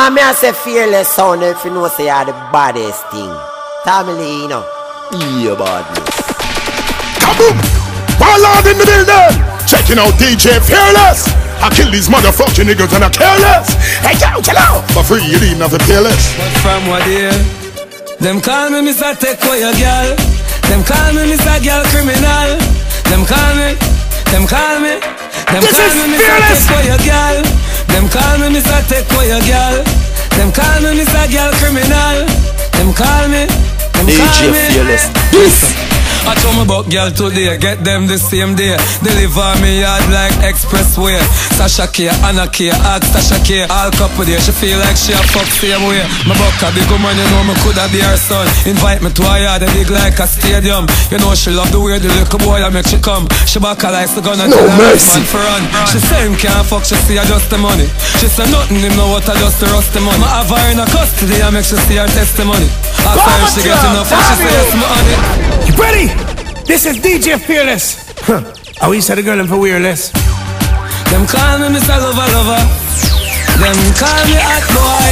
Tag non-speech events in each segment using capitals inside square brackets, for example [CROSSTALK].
Ah, I may say fearless sound if you know say you're the baddest thing. Family, you know. Be badness. Kaboom! Ballad in the building! Checking out DJ Fearless! I kill these motherfucking niggas and I careless! Hey yo, chill out! For free, you need nothing fearless. But from what here? Them call me Mr. Take away your girl. Them call me Mr. Girl Criminal. Them call me, them call me, them This call is me Mr. fearless. Take away your girl. Them call me Mr. Take away your girl. Them call me Mr. Girl Criminal. Them call me, them call me. Fearless. I told my about girl today, get them the same day. Deliver me yard like expressway. Sasha K, Anna K, ask Sasha K. All couple there, she feel like she a fuck same way. My buck a big woman, you know me coulda be her son. Invite me to her yard, a big like a stadium. You know she love the way the little boy I make she come. She back her like the gun and No tell her mercy. man for run. She say him can't fuck, she see I just the money. She say nothing, him know what I just the rust the money. I have her in a custody, I make she see her testimony. I say she get enough, she say yes, on it. You ready? This is DJ Fearless. Huh. I wish I had a girl in for weirless. Them call me Mr. Lover Lover. Them call me Hot Boy.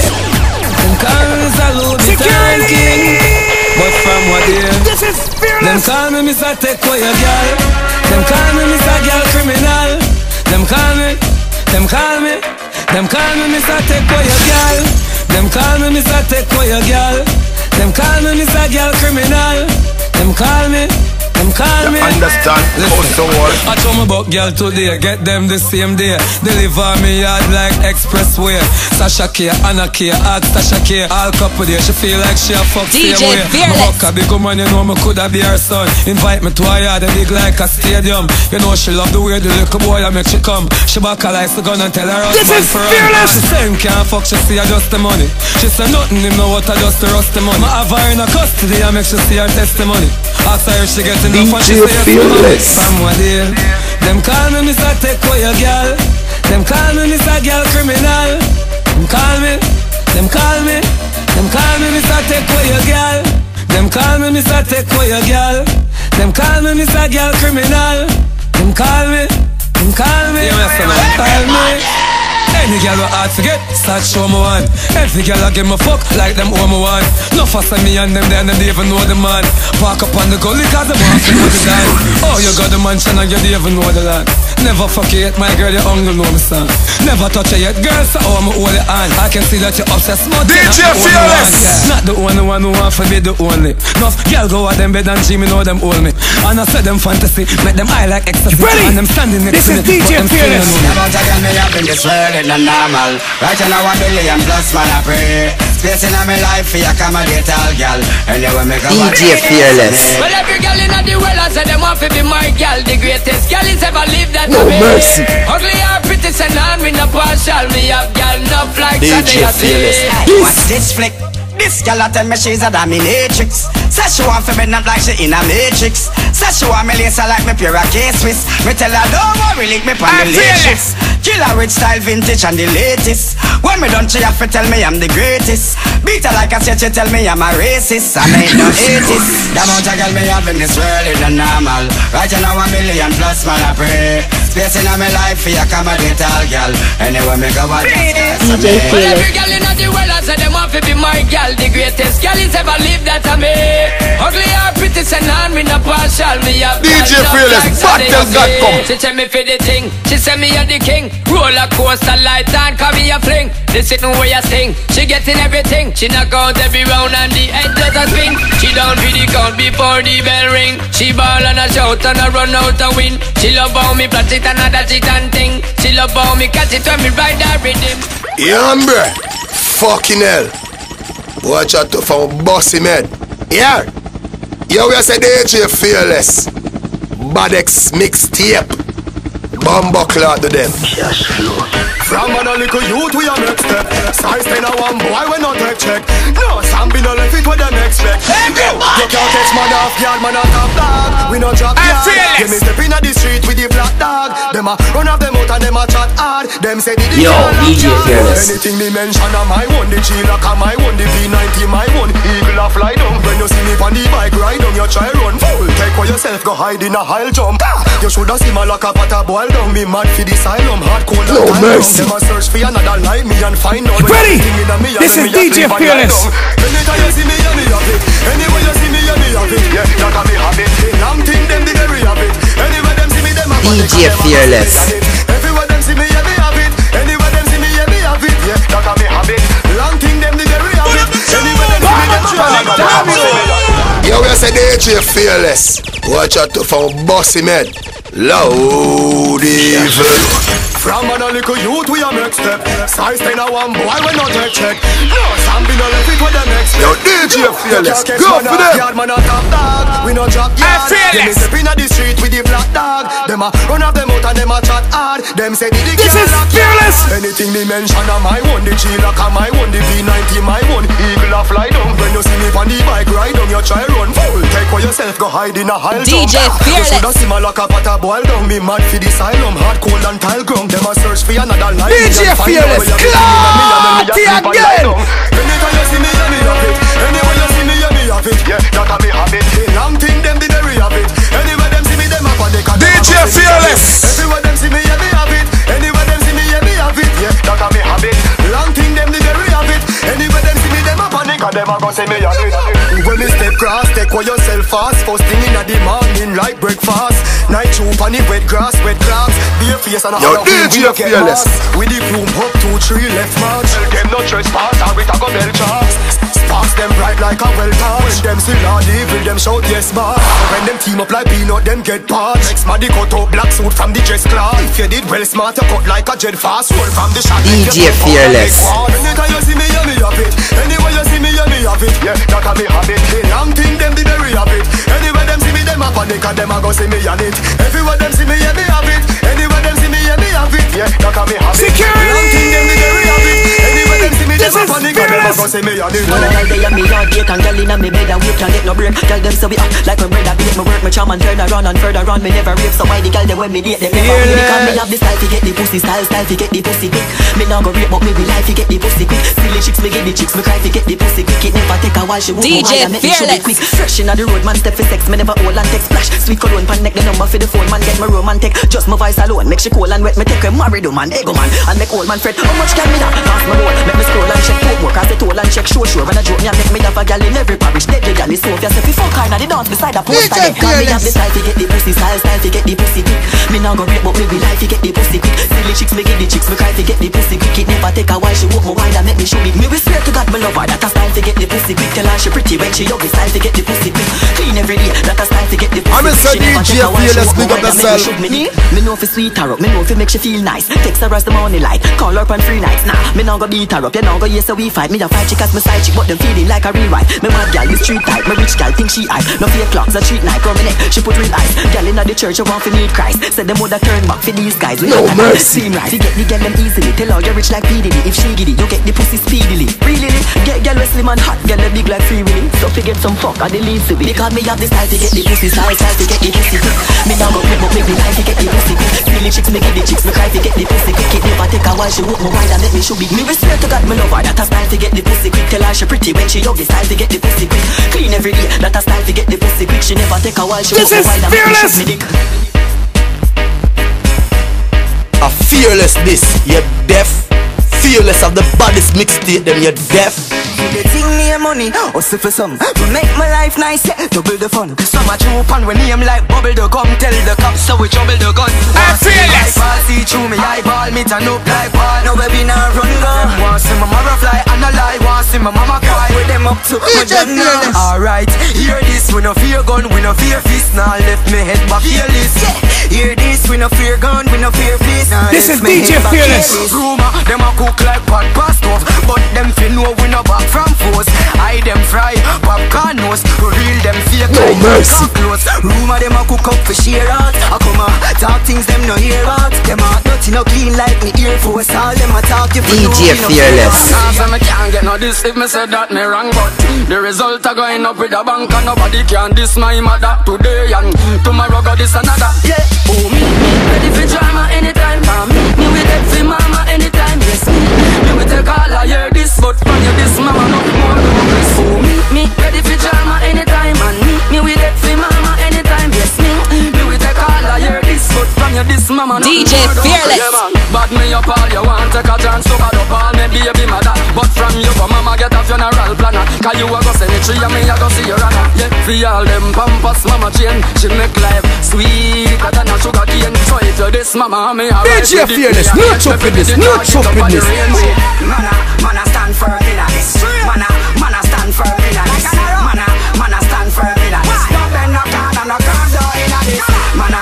Them call me Mr. Vuitton King. But from what year? This is Fearless. Them call me Mr. Take away your girl. Them call me Mr. Girl Criminal. Them call me. Them call me. Them call me Mr. Take away your girl. Them call me Mr. Take away your girl. Them call me Mr. Girl Criminal. Them call me. Them call me. Understand? Listen. I told me about girl today, get them the same day. Deliver me yard like expressway. Sasha K, Anna K, ask Sasha K. All couple there, she feel like she a fuck DJ same way. Fearless. My buck a big woman, you know me coulda be her son. Invite me to her yard, a big like a stadium. You know she love the way the little boy I make she come. She back her like the gun and tell her This is Fearless. She say him can't fuck, she see her just the money. She say nothing, him know what I just the rust the money. I have her in a custody, I make she see her testimony. Ask her if she get enough and she DJ say yes, Fearless. from what day? Them call me Mr. Take away your girl. Them call me Mr. Girl Criminal. Them call me. Them call me. Them call me Mr. Take away your girl. Them call me Mr. Take away your girl. Them call me Mr. Girl Criminal. Them call me. Them call me. Call me. Any girl with hard to get, start show me one. Every girl I give me fuck like them owe me one. No fuss on me and them, they don't even know the man. Park up on the gully cause them want to know the dance. Oh, you got the mansion and you don't even know the land. Never fuck you yet, my girl, you only know me son. Never touch you yet, girl, so oh, me hold your hand. I can see that you're obsessed, but you're DJ not the only Fearless. one, yeah. Not the only one who want for be the only. Enough girl go at them bed and Jimmy know them hold me. And I said them fantasy, make them eye like ecstasy. ready? And them standing next This to is me, but them still Fearless. don't know me. About a girl me up in this world is not normal Right now a billion plus man I pray Space in my life for accommodate all girl Anyway me go DJ Fearless. Well, every girl in the world, I say them want to be my girl. The greatest girl is ever lived that No way. mercy. Ugly or pretty, say none, me no partial. Me have girl enough like DJ Sunday, I say. Fearless. Watch this flick this girl a tell me she's a dominatrix Say she want for me not like she in a matrix. Say she want me lace her like me pair of K-Swiss Me tell her don't worry link me pon the latest Killer rich style vintage and the latest. When me done she have to tell me I'm the greatest. Beat her like I said she tell me I'm a racist. I ain't no [LAUGHS] atheist. The amount of girl me have in this world is not normal. Right now a million plus man I pray. Space in my life for accommodate all girl. Anyway me go out DJ Well, every Fearless. girl in the world, I say them want to be my girl. The greatest girl is ever lived that I me. Ugly or pretty, say none, me no partial. Me have DJ Fearless, back till God come. She tell me for the thing. She say me a the king. Roller coaster, light and come me a fling. This is where you sing. She getting everything. She knock out every round and the head does a spin. She down for the count before the bell ring. She ball and a shout and a run out a win. She love how me plat it and a that it and thing. She love how me catch it when me ride that rhythm. Yeah, bruh. Fucking hell. Watch out from bossy man. Yeah. Yo, we are. say DJ Fearless. Badex mixtape. Bumbo cloud to them. From a little youth we a next step Size 10 a one boy we no take check No, some be no left it what them expect You can't catch man off yard, man a top dog We no drop yard Give me step in the street with dog Them a run off them out and them a chat hard Them say the Yo, DJ Fearless. Anything me mention a my one The G-Lock a my one The V90 my one Eagle a fly down When you see me on the bike ride down You try run full Take for yourself go hide in a high jump You shoulda see my lock up at a boil down Me mad for the asylum Hard cold No and mercy. Them a search for another like me and find out. Ready? This is DJ Fearless. Anytime you see me, you me have it. Anywhere you see me, you me have it. Yeah, that a me have it. Long thing them the very have it. DJ Fearless. Everywhere them see me, yeah me have it. Anywhere them see me, yeah me have it. Yeah, that a me have it. Long thing them the very have it. Anywhere them see me, them have it. Yo, we say DJ Fearless. Watch out to from bossy man. Loud evil. From a little youth we a make step Size 10 a one boy we not take check No, Sam be no left it with the next. Yo, DJ Fearless, go for them. Yard man a top dog, we no drop yard. Fearless. Them me step inna the street with the black dog. Them a run up them out and them a chat hard. Them say the dick This is lock Fearless. Anything me mention a my one The G-Lock a my one The V90 my one Eagle a fly down. When you see me on the bike ride down You try run fool Take for yourself go hide in a high DJ Fearless. You shoulda see my lock up at a boil down Me mad for the asylum. Hard cold and tile ground Them a search for another life DJ Fearless, Clarty again. Anytime you see me, yeah, me have it. Anywhere you see me, yeah, me have it. Yeah, that a me have it. Long thing, them the very have it. Anywhere them see me, them have it. 'cause them DJ. Fearless. Everywhere them see me, yeah, me have it. Anywhere them see me, yeah, me have it. Yeah, that a me have it. Long thing, them the 'cause them a go me, it. When me step cross, take for yourself fast. First thing in the morning, like breakfast. Night troop on the wet grass, wet clocks. Be a face and a hollow we get Fearless. mass. With the broom up two, three left march. Tell them no trespass, or it a go bell charge. Them bright like a well torch. When them still are evil, them shout yes boss. When them team up like peanut, them get parched. Next man the cut out black suit from the dress cloth. If you did well smart, you cut like a jet fast. Roll from the shot. DJ If you cut Fearless. Anytime you see me, yeah me have it. Anywhere you see me, yeah me have it. Yeah, that a me. The long thing, them the very have it. Anywhere them see me, them a and them a go see me on it. Everywhere them see me, yeah me have it. Anywhere them see me, yeah me have it. Yeah, that a me. Security. And them a Fearless. go me on it. Man, I tell they a me yard gate and girl inna me bed and we can't get no break. Tell them so we act like my brother beat me work, me charm and turn around and further on. Me never rape, so why the girl they when me date them never me because me have the style to get the pussy style, style to get the pussy quick. Me nah go rape, but me be like to get the pussy quick. Silly chicks, me get the chicks, me cry to get the pussy quick. It never take a while, she won't DJ go high make me show Fearless. it quick. Fresh inna the road, man step for sex, me never hold and text splash. Sweet cologne pan neck, the number for the phone, man get me romantic. Just my voice alone, make she cool and wet. Me take her married woman, ego man, and make old man fret. How much can me have? Pass my roll, make me scroll and check homework, as the toll and check sure sure. When I joke me, I make me have a gal in every parish. Deadly gal is Sophia, say fi fuck her inna the dance beside a poster. Cause me have the style to get the pussy style, style to get the pussy quick. Me nah go rape, but me be like to get the pussy quick. Silly chicks, me get the chicks, me cry to get the pussy quick. It never take a while, she walk me wide and make me show it. Me we swear to God, me love her. That a style to get the pussy quick. Tell her she pretty when she ugly, style to get the pussy quick. Clean every day, that a style to get the pussy I'm quick. She never take a while, she walk me wide and make me show me. Me know fi sweet her up, me know fi make she feel nice. Text her as the morning light, call her on free nights. Nah, me nah go beat her up, you nah go yes so we fight. Me a fight chick as my side chick, but them feeling like a real wife. Me mad gal, me street type, me rich gal think she hype. No fake clocks, a treat night, come in she put real eyes. Gal inna the church, you want fi meet Christ. Said them woulda turn back for these guys. We No mercy. Seem right, you get the gal them easily. Tell her you're rich like P Diddy. If she giddy, you get the pussy speedily. Really, get gal with slim and hot, gal big like free willy. So fi get some fuck, and the to be. Because me have the style to get the pussy, style, style to get the pussy. Me nah go play, but me like to get the pussy. Silly chicks, me get the chicks, me cry to get the pussy quick. It never take a while, she walk me wide and make me show big. Me swear to God, me love her. That a style to get the pussy quick. Tell her she pretty when she ugly, style to get the pussy quick. Clean every day, that a style to get the pussy quick. She never take a while, she This walk me is and Fearless. show me dick. A fearless this, you deaf. Fearless of the baddest mixtape, them you're deaf. The thing near money, hustle for some. Make my life nice, yeah, double the fun. So much open when name like bubble the gum. Tell the cops so we trouble the gun. I'm fearless. I see through me eyeball, me turn up like ball. No baby now run go. Them want see my mother fly and a lie. Want see my mama cry. With them up to my DJ gun Fearless. now. Alright, hear this. We no fear gun, we no fear fist. Now left me head back careless. Yeah, hear this. We no fear gun, we no fear fist. Now This is me DJ head back Fearless. careless. Rumor, them a cook like pot past off But them fi know we no back from force I them fry, popcorn nose. Real them fake No like mercy. close Rumor them a cook up for share out I come a talk things them no hear out Them a nothing no clean like me ear force. All them a talk you fi know DJ no Fearless. fear out. Nah, so me can't get no this if me say that me wrong But the result a going up with a bank And nobody can diss my mother Today and tomorrow go this another. Yeah, oh me, ready for drama anytime. Come me, me with it for mama anytime Yes, me, with take all I hear this But when you this mama no more no this Oh me, me ready for drama anytime? And me, me with it for mama From your this mama DJ Fearless. Yeah, man. Bad me up all you want Take a chance to bad up all me baby mother But from you for mama get a funeral planner. Cause you a go send it tree and me a go see your honor. Yeah, free all them pampas mama chain. She make life sweeter than a sugar cane. So if you this mama me a DJ Fearless, no choppiness, no choppiness. Mana, mana stand firm in this. Mana, mana stand firm in this Mana, mana stand firm in this No bend, no card, no card, no in this. Mana,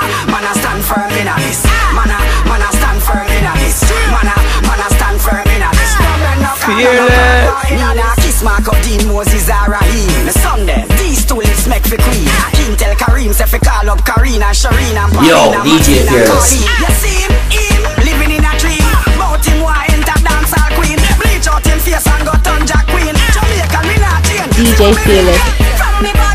bend no corner, no corner in a this Kiss Mark of Dean Moses or Raheem The Sunday, these two lips make for queen. King tell Kareem say fi call up Karina, Shireen and Paulina Yo, DJ Martina, Fearless. You see him, him, living in a dream. Bout him who a enter dance all queen. Bleach out him face and go turn Jack Queen. Jamaican me not change. DJ Fearless.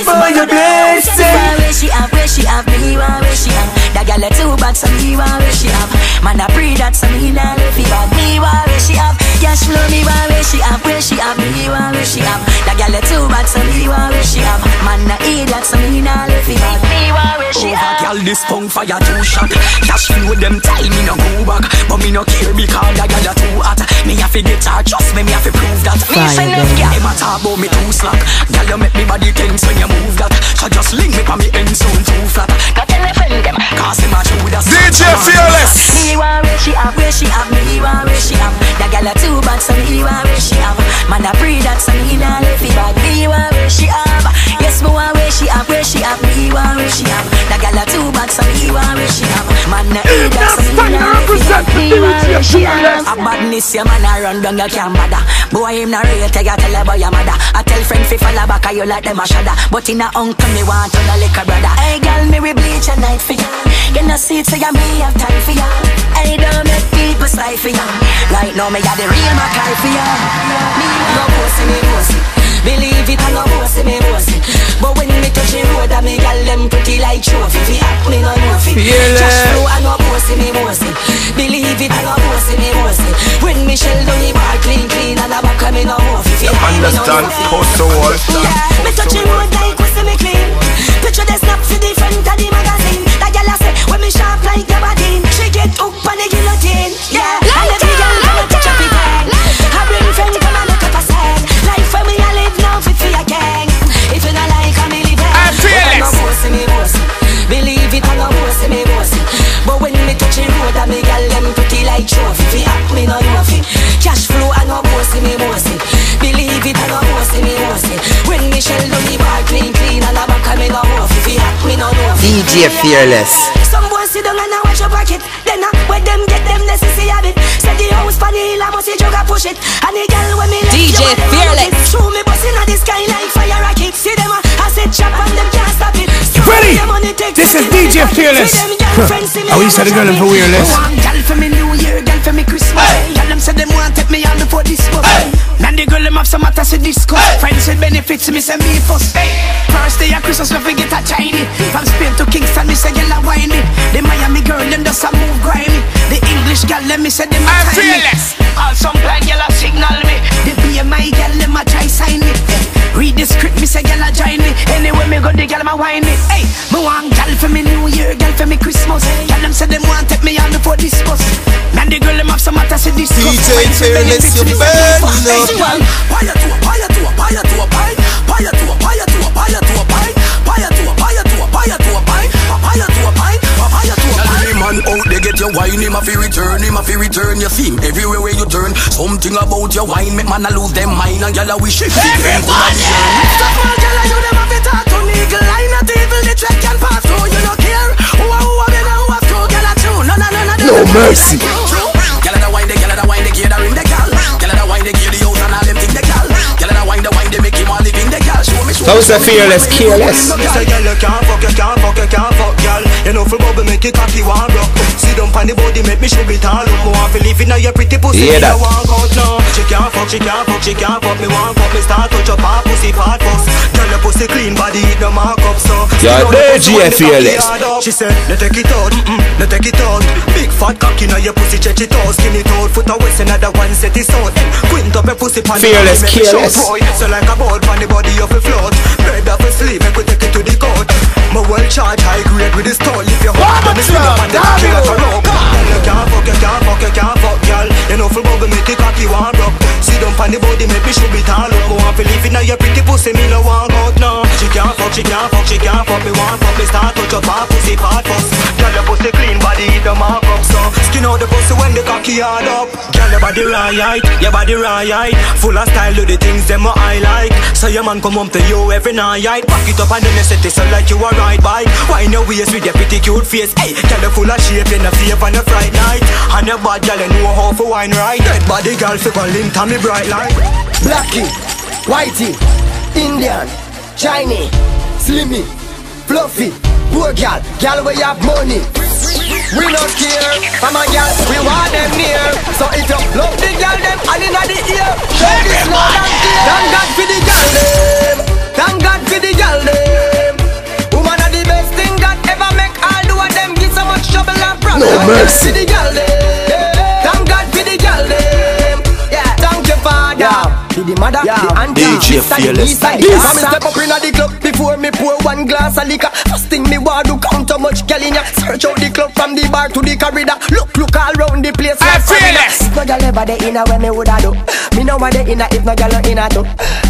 For your blessing. Where she have, where she have, me want where she have. That girl a two bags, so me want where she have. Man a pre that, so me nah left it bad. Me want where she have. Cash flow, me want where she have, where she have, me want where she have. That girl a two bags, so me want where she have. Man a eat that, so me nah left it bad. Me want where she Over have. girl, this punk fire two shot Cash flow them time, me no go back But me no care because that girl a too hot Me have to get her, trust me, me have to prove that Me Fire, say no baby. girl, them a talk about me too slack Girl, you make me body tense when you move that So just link me pa me end soon too flat Now tell me friend them, cause them a true that's DJ Fearless. She have. That girl a two bags, so me want where she have. Man a eat that, so me nah left it bad. Me want where she have. A badness, your man a run down, you can't bother. Boy, him not real, tell you tell about your mother. I tell friend fi follow back, you like them a shudder. But in a uncle, me want to the liquor brother. Hey, girl, me we bleach a night for ya. You know, see it, so ya me have time for ya. Hey, don't make people sigh for ya. Right now, me got the real Mackay for ya. Me no bossy, me bossy. Believe it, I no bossy, me bossy. But when me touch the road, I me gal them pretty like trophy. Fi act me no know fi. Fearless. Cash flow, I no bossy, me bossy. Believe it, I no bossy, me bossy. When me shell down the bar clean, clean, and the back me no huffy. Fi act Understand? know fi. Coastal wall. Yeah, me touch the road like we me clean. Picture the snap for the front of the magazine. That girl a say when me sharp like gabardine. She get hooked on the guillotine. Yeah, and every girl come Believe it, I bossy, me bossy. But when me touch the road, I me girl them pretty like trophy. Fi me no. Cash flow, I bossy, me bossy. Believe it, I bossy, me bossy. When me shell down the bar clean, clean, back me no. Fi me no. DJ Fearless. Some boys sit down and I watch your pocket. Then uh, where them get them necessary habit. Say the house for the hill, I must see push it. And the girl when me DJ a Fearless. Show me busting at the sky like fire rocket. See them, uh, I said chop and them can't stop it. Ready? them money take This is DJ Fearless. See them girlfriends see me Oh, you said the girl me. for Fearless. Me gal for me New Year, gal for me Christmas. Gal them say them want take me on before this. Man the girl them have some matters to discuss. Friends with benefits, me say me first. First day of Christmas, we forget a Chinese. From Spain to Kingston, me say a wine. The Miami girl them just a move grimy. The English gal them me say them a I'm me. fearless. All some blind gal a signal me. Gal them a try sign me. Read the script, me say a join me. Anyway me the gal a wine me. Hey, me want gal for me New Year, gal for me Christmas. Gal them say them want take me on before this bus. Man the girl them have some matters to discuss. DJ Fearless, you me say me burn, first. you know. Hey, gal, Buy a tour, buy a your wine, him a fi return, him a fi return. You see him everywhere where you turn. Something about your wine make man a lose them mind and gyal a wish it. Everybody. Stop all gal and you them have it hard to legal line Not evil the track can pass through You don't care who a who a been and who a screw Gal a true, no no no no No mercy. Gyal a da wine, the gyal a da wine, the gear da ring the gyal. Gyal a da wine, the gear the house and all them thing the gyal. Gyal a da wine, the wine, they make him living show me. say Fearless, careless. You for one. Sit down pon the body make me show it all up. Want to live your pretty pussy. Me that? She can't fuck, she can't fuck, she can't fuck. Me want fuck, me start touch up her pussy part first. Pussy clean, body no mark up so. Yeah, fearless. She said, no take it out, mm-mm, no take it out. Big fat your pussy, stretch it out. Foot a waist, another one set out. Quint up your pussy pan Fearless. So like a boat on the body of a float. Bed up and sleep, make we take it to the court. My well charge high grade with the stone. If you hot, then me swing up and then kill like a rope. You can't fuck, you can't fuck, you can't fuck, girl. You know full bubble make it cocky one rock. See them on the body, make me show it all up. Me want to leave it now, your pretty pussy, me no want out now. She can't fuck, she can't fuck, she can't fuck. Me want fuck, me start touch up her pussy part first. Girl, your pussy clean, body hit the mark up, so skin out the pussy when the cocky hard up. Girl, your body right, your body right, full of style, do the things them I like. So your man come home to you every night, back it up and then you set it so like you a ride bike. Wine your waist with your pretty cute face, hey, girl, full of shape, you no fear on a fright night. And your bad girl, you know how to wine right. Dead body girl, fi go link to me bright light. Blackie, whitey, Indian, Chinese, slimmy, fluffy, poor gal, gal we have money. We don't care, I'm a gal, we want them near. So if you love the gal, them all inna the ear. Show this loud and clear. Thank God for the gal them, thank God for the gal them. Woman are the best thing God ever make. All do of them give so much trouble and problem. No Thank mercy. for the gal them, thank God for the gal them. Yeah, thank you Father. To the mother, the auntie, DJ sister, the Fearless. niece, the This. Come and step up inna the club before me pour one glass of liquor. First thing me want do count how much gal in ya. Search out the club from the bar to the corridor. Look, look all round the place. I like feel foreigner. it. If no gal ever dey inna where me woulda do. Me know what they inna if no gal no inna too.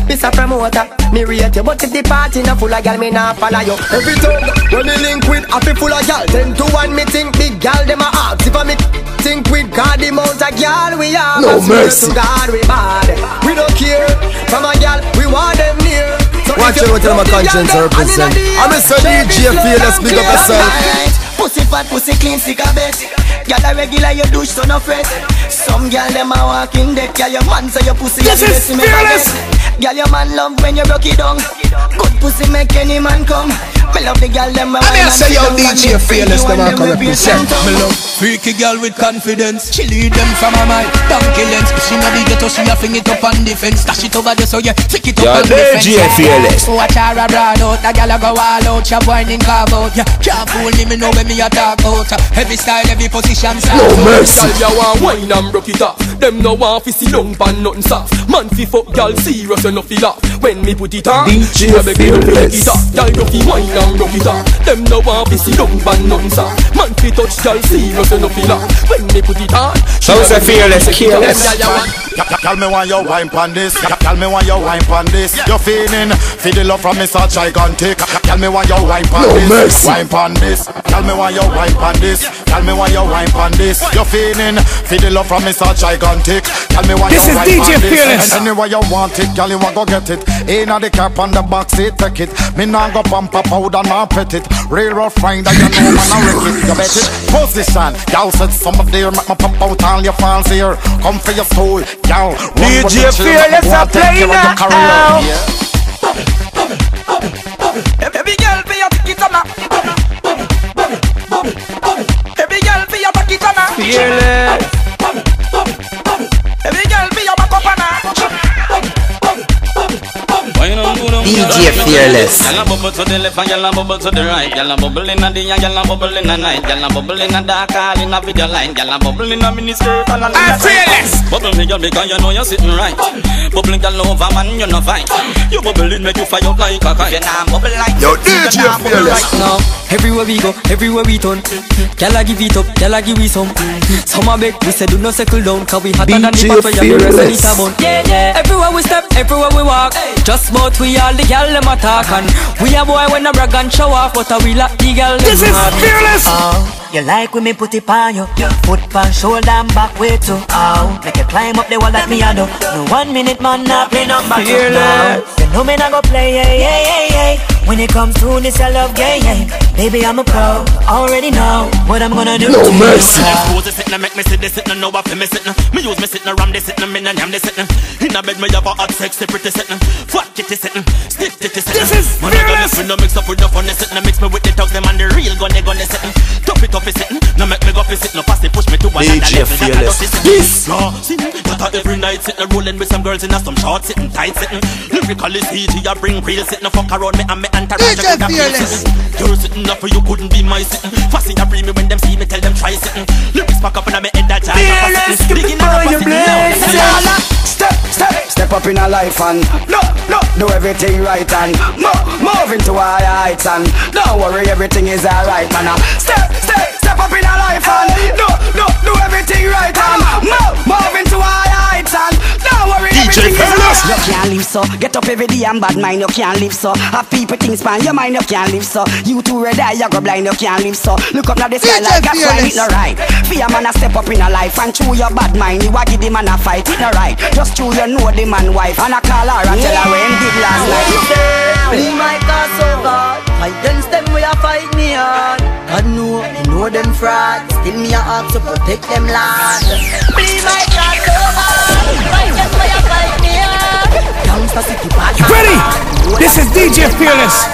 This a promoter, me rate you, but if the party no full of gal, me nah follow you. Every tongue when me link with happy full of gal. Ten to one, me think big gal dem a ask. If I me think with God the amount of gal we have. No I swear mercy. To God we bad. We don't care. From a gal, we want them near. So Watch out what my love the gal conscience represent. and inna the I'm a air, son shake DJ it slow Fearless, and up yourself. Pussy fat, pussy clean, sick a bet. Gyal a regular, you douche, so no fret. Some gyal them a walking dead. Gyal your man say your pussy This a the is best me fearless. ever get. Your man love when you broke it down. Good pussy make any man come. Me love the gyal them a I wine mean, say sit yo, down DJ and they Fearless, bring you them a them come with represent. bass Me love freaky girl with confidence. She lead them from a mind. Donkey lens. She not the ghetto. She a fling it up on defense. Dash it over there so yeah. Stick it up Yeah, on defense. DJ Fearless. Watch her a broad out. That gal a go all out. She whining carve out. Yeah, can't fool me. Me know when me a talk out. Every style, every position. No mercy. Girl, you want wine and broke it off. Them no want fi sit down pan nothing soft. Man fi fuck girl serious enough fi laugh. When me put it on, DJ she a beg me to Fearless. take it off. Girl, you fi wine and broke it off. Them no want fi sit down pan nothing soft. Man fi touch girl serious enough fi laugh. When me put it on, she So a beg me to fearless, take it off. careless. Girl, you want Tell me why you wine pon this. Tell me why you wine pon this. You're feeling feel the love from me such gigantic. Tell me why you wine pon No this. mercy. Wine pon this. Tell me why you wine pon this. Tell me why you wine pon this. You're feeling feel the love from me such gigantic. Tell me why This you is wine DJ pon this. Fearless. And anyway you want it, girl, you want go get it. Inna the cap on the box seat, take it. Me nah go pump up powder, nah pet it. Real rough rider, you know man, I wreck it. You bet it. Position, y'all said some of there, make me pump out all your falls here. Come for your soul, y'all. Run with DJ the chill, Fearless, make me I go take play care now. Every girl for your ticket on Every Fearless. DJ Fearless. Gyal a bubble to the left and gyal a bubble to the right. Gyal a bubble in a day and gyal a bubble in a night. Gyal a bubble in a dark all in a video line. Gyal a bubble in a mini skirt and a I fearless. Bubble me gyal because you know you're sitting right. Bubble gyal over man you no fight. You bubble it make you fire up like a kite. You nah bubble like Yo, DJ Fearless. right now. Everywhere we go, everywhere we turn. Gyal a give it up, gyal a give we some. Some a beg, we say do not settle down, cause we hotter than the DJ pot where you rest Fearless. it a bun. Yeah, yeah. Everywhere we step, everywhere we walk. Just about we all the gyal them attack and we a boy when a brag and show off, but a we like the gyal them This is hard. fearless. Oh, you like when me put it on you Foot pan shoulder and back way too Oh, make you climb up the wall that me a do No one minute man not play number two Fearless. now. You know me not go play, yeah, yeah, yeah, yeah. When it comes to this I love game, yeah. Baby I'm a pro, already know what I'm gonna do No to you. mercy. Pose it sitting, make me sit this sitting, know what for me sitting. Me use me sitting, ram this sitting, me and yam this sitting. In a bed, me have a hot sexy pretty sitting. Fat kitty sitting, stiff titty sitting. This is Man, fearless. this no mix up with the funny sitting. Mix me with the thugs, them and the real gun, they gun they sitting. Top it off, sitting. No make me go fi sitting, no pass it, push me to another DJ level. That I Fearless. This. Yeah, see, that every night sitting, rolling with some girls in a some short sitting, tight sitting. Lyrically CG, I bring real sitting. Fuck around me and me entourage. DJ I coulda feel Fearless. sitting. You're sitting up for you couldn't be my sitting. Fussy a free me when them see me tell them try sitting. Lyrics back up and I me head that jazz. Fearless, Digging keep up on your sitting loud. blades. Step, step, up in a life and no, no, do everything right and move, move into higher heights and don't worry, everything is alright, man. Uh, step, step, step up in our life and no, no, do everything right and move, move into higher alright. You can't live so, get up every day and bad mind, you can't live so. Have people things span your mind, you can't live so. You too red eye, you go blind, you can't live so. Look up now the sky like that's why it no right. Fear man a step up in a life and chew your bad mind, you a give the man a fight, it no right. Just chew you know the man wife and a call her and tell her when did last night. Be my God Fight against them, we a fight me hard God know, me know them fraud Still me a ask to protect them lad Be my oh ready? This is DJ Fearless.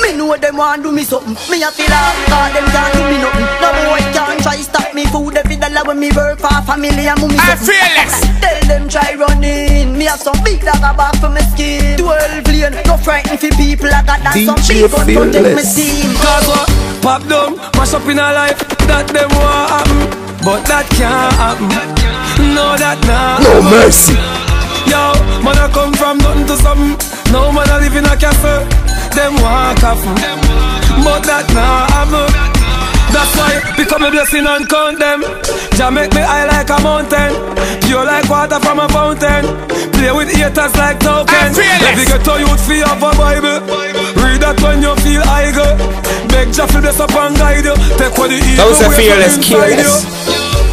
Me know them want do me something Me a feel like God them can't do me nothing No boy can't try stop me Food every dollar when me work for family and mommy I'm fearless. Tell them try running Me have some big dog a back for me skin Twelve lane No frighten for people I got that some DJ big gun protect me Fearless. team Cause what? Pop down, mash up in a life That them want happen But that can't happen No, that not No mercy. Yo, man I come from nothing to something. No man I live in a castle. Them want happen But that nah I'm not happen That's why become a blessing and count them. Jah make me high like a mountain. Pure like water from a fountain. Play with haters like tokens. Let me get to youth feel have a Bible. Read that when you feel go Beg Jah fi bless up and guide you. Take what evil Those are away from fearless, you.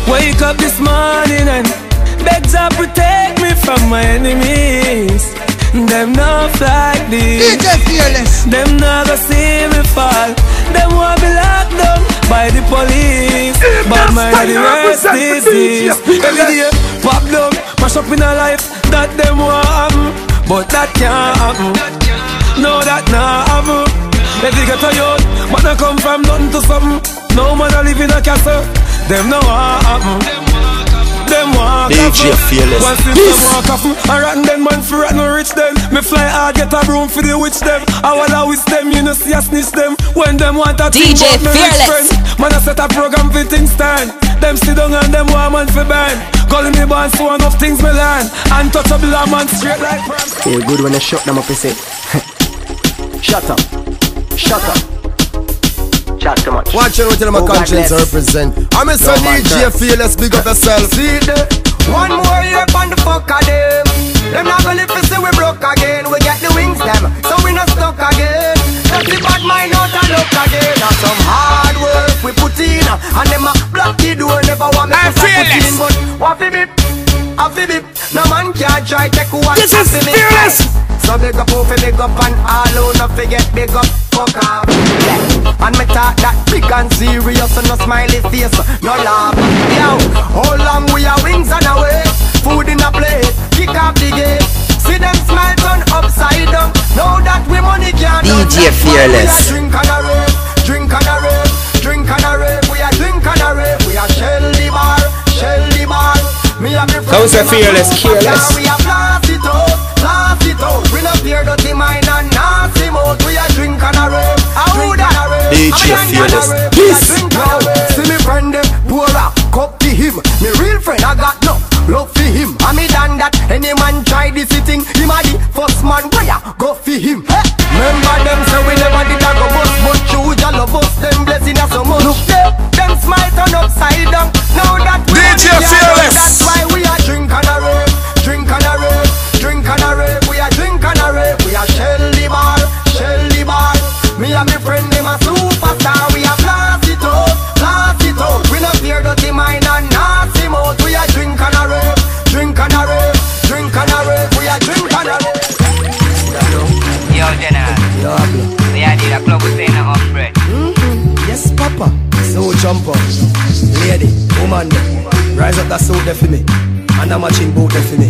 Wake up this morning and beg Jah protect me from my enemies. Them not like this. DJ Fearless. Them not gonna see me fall. Them want me locked down by the police. But my style the rest represent is the this. Every day pop down, mash up in a life that them want happen, but that can't happen. No, that not happen. Let me get a youth, but I come from nothing to something. No man I live in a castle. Them no want happen. Them walk DJ off. Fearless. One thing them walk off. A rotten them man for rotten rich them. Me fly hard get a room for the witch them. I wanna wish them, you know see a snitch them. When them want a thing DJ about me rich Fearless. friend. Man I set a program for things stand. Them sit down and them want man for burn. Calling me born so enough things me learn. Untouchable a man straight like pram. Feel good when you shut them up, you say. [LAUGHS] Shut up. Shut up. Chat too much. Watch out till my Oh, conscience represent. I'm a son DJ. Fearless, big up yourself. See the one more year on the fuck of them. Them not gonna live see we broke again. We get the wings them, so we not stuck again. The bad mind out and look again. Now some hard work we put in, and them a block the door. Never want me to stop put in, but what fi bip, a fi bip. No man can try take one. This is shot fi me. fearless. So big up, who fi big up, and all who not forget big up. Fuck off. Yeah. And me talk that big and serious, and no smiley face, no laugh. Yo, how long we are wings on our way? Food in a plate, kick off the gate. See them smile turn upside down. Know that we money can't. DJ Fearless. And me Those are a fearless, group careless. We are blast it out, blast it out. We no fear dirty mind and nasty mouth. We are drink and a rave, drink and a rave. DJ I mean, Fearless. a rave. Peace. We are drink and a rave. See me friend them, pour a cup to him. Me real friend, I got no love for him. I me done that. Any man try this thing, him a the first man where ya go for him. Hey. There for me, and I'm matching boot there for me.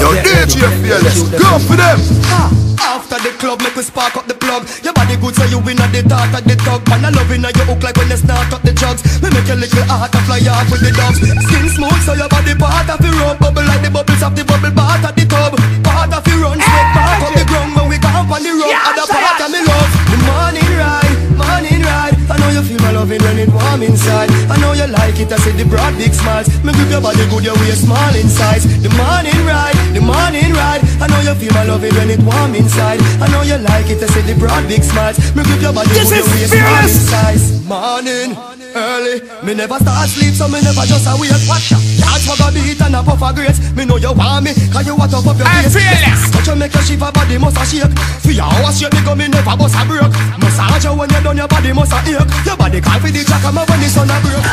Yo, DJ Fearless, go for them. Ah. After the club, make we spark up the plug. Your body good, so you win at the thought of the tug. Man, I love in you hook like when they start up the drugs. Me make your little heart a fly off with the dogs. Skin smooth, so your body part of the rub. Bubble like the bubbles of the bubble bath at the tub. It. I know you like it it, I say the broad big smiles. Me grip your body good, your waist small in size. The morning ride, the morning ride. I know you feel my love it when it warm inside. I know you like it, I say the broad big smiles. Me grip your body This good, is your waist small in size. Morning, early. Me never start sleep, so me never just a wait. Watch out. Dance for a beat and a puff a grace. Me know you want me, cause you want up up your I face. feel it. Touch you make your shiver, body must a shake. For your hours straight, me me never bust a break. Massage you when you done, your body must a ache. Your body call for the jack, and when the sun a break.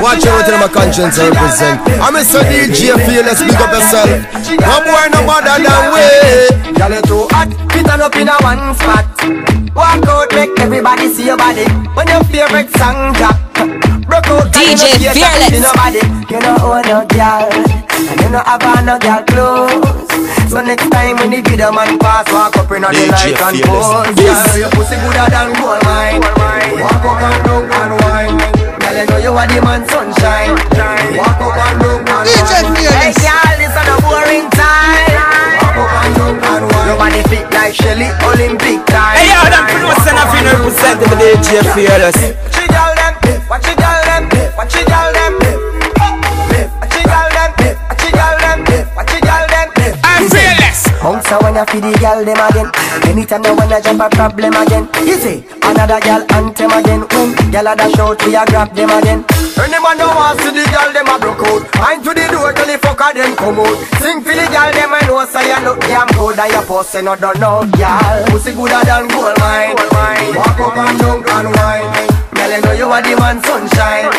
Watch out till my conscience represent. I'm a DJ Fearless, big up yourself. No boy no better than we. Girl, you too hot, fit turn up in a one spot. Walk out, make everybody see your body. When your favorite song drop, broke out. DJ Fearless. See nobody. You know own no girl, and you know have on no girl clothes. So next time when the video man pass, walk up in on the light and pose. Yes. Girl, your pussy gooder than gold mine. Walk up and down and wine. Girl, you know you are the man sunshine. Walk up and down and wine. Hey, girl, this is a boring time. Walk up and down and wine. Your fit like Shelly Olympic time. Hey, yo, them producer and I represent the DJ Fearless. Watch girl, them. Watch it, girl, them. Watch it, girl, them. Watch it, girl, them. Watch it, girl, them. Watch it, girl, them. I'm fearless. Bounce when you feed the girl them again. Anytime they wanna jump a problem again. You see, another girl anthem again. When girl a dash out, we a grab them again. Any man don't want see the girl them a broke out. Mind to the door till the fucker them come out. Sing for the girl them I know say you look damn good. And your pussy no done no girl. Pussy gooder than gold mine. Walk up and down and wine. Girl, you know you are the man sunshine.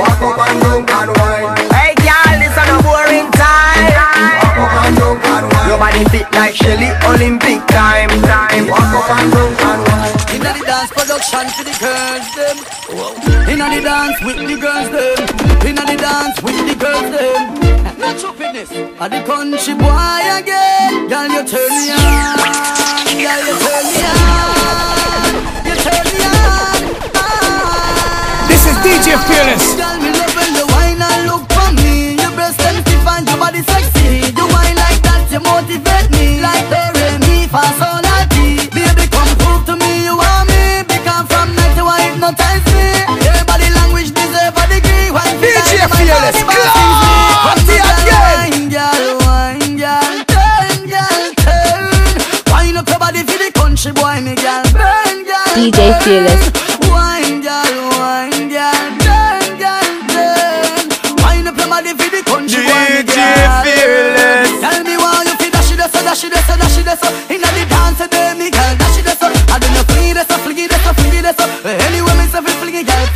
Walk up and down and wine. Hey girl, this a no boring time. Walk up and down and wine. Your body fit like Shelly Olympic time. time. Walk up and down and wine. Inna the dance production for the girls them. Inna the dance with the girls them. Inna the dance with the girls them. No stupidness. A the country boy again. Girl, you turn me on. Girl, you turn me on. Is DJ Fearless. Girl, me love when you whine and look for me. Your breast them stiff and your body sexy. You whine like that, you motivate me. Like the me for so naughty. Baby, come prove to me you want me. Because from night you want hypnotize me. Your body language deserve a degree. One DJ Fearless, clap! Party again! Wine, girl, wine, girl, turn, girl, turn. Wine up your body for the country boy, me girl, burn, girl. DJ. Fearless. Dash it so, dash it so. Inna the dance, me girl, dash it so. I don't know, fling it so, fling it so, fling it so. Anyway, me say, fling it, girl,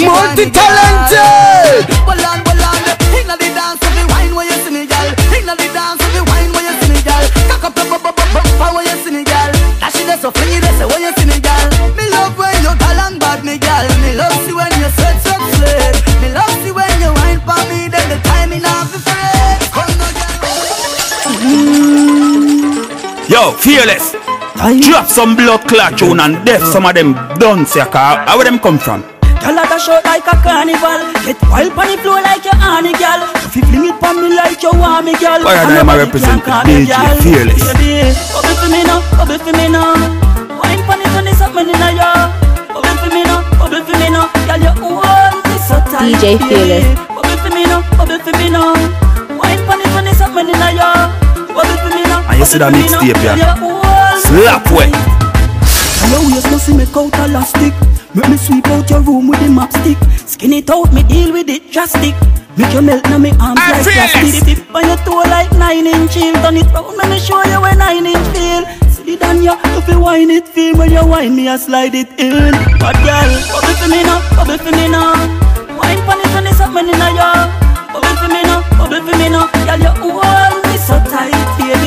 multi-talented. girl. On, hold on. Inna the dance, of the wine when you see me, girl. Inna the dance, of the wine when you see me, girl. Cock up you see me, girl. Dash it so fling it so when you see me, girl. Me love when you tall and bad, me girl. Me love see when you sweat, sweat, sweat. Me love see when you wine for me, then the time in off the fret. Come no Yo, Fearless. Drop some blood clot tune and deaf some of them done say car. How them come from? Girl a dash out like a carnival Get wild pon the floor like your honey girl If you fling it pon me like you want me girl Why And am I nobody represent can DJ girl. Fearless? Baby, bubble for me now, bubble for me now Wine pon it when it's up me inna ya Bubble for me now, bubble for me now Girl you hold me so tight DJ baby. Fearless. Bubble for me now, bubble for me now Wine pon it when it's up me inna ya Bubble for me now And you see that bubble for me mixtape, now. yeah? Girl, you hold me Slap way. Hello, yes, must see make out elastic. Make me sweep out your room with the map stick. Skin it out, me deal with it drastic. Make you melt now me arms I'm like plastic. Tip on your toe like nine inch heel. Turn it round, let me show you where nine inch feel. See it on ya, if you wine it, feel when you wine me, I slide it in. But girl, bubble for me now, bubble for me now. Wine pon it when it's up, me inna ya. Bubble for me now, bubble for me now. Girl, you hold me so tight, baby.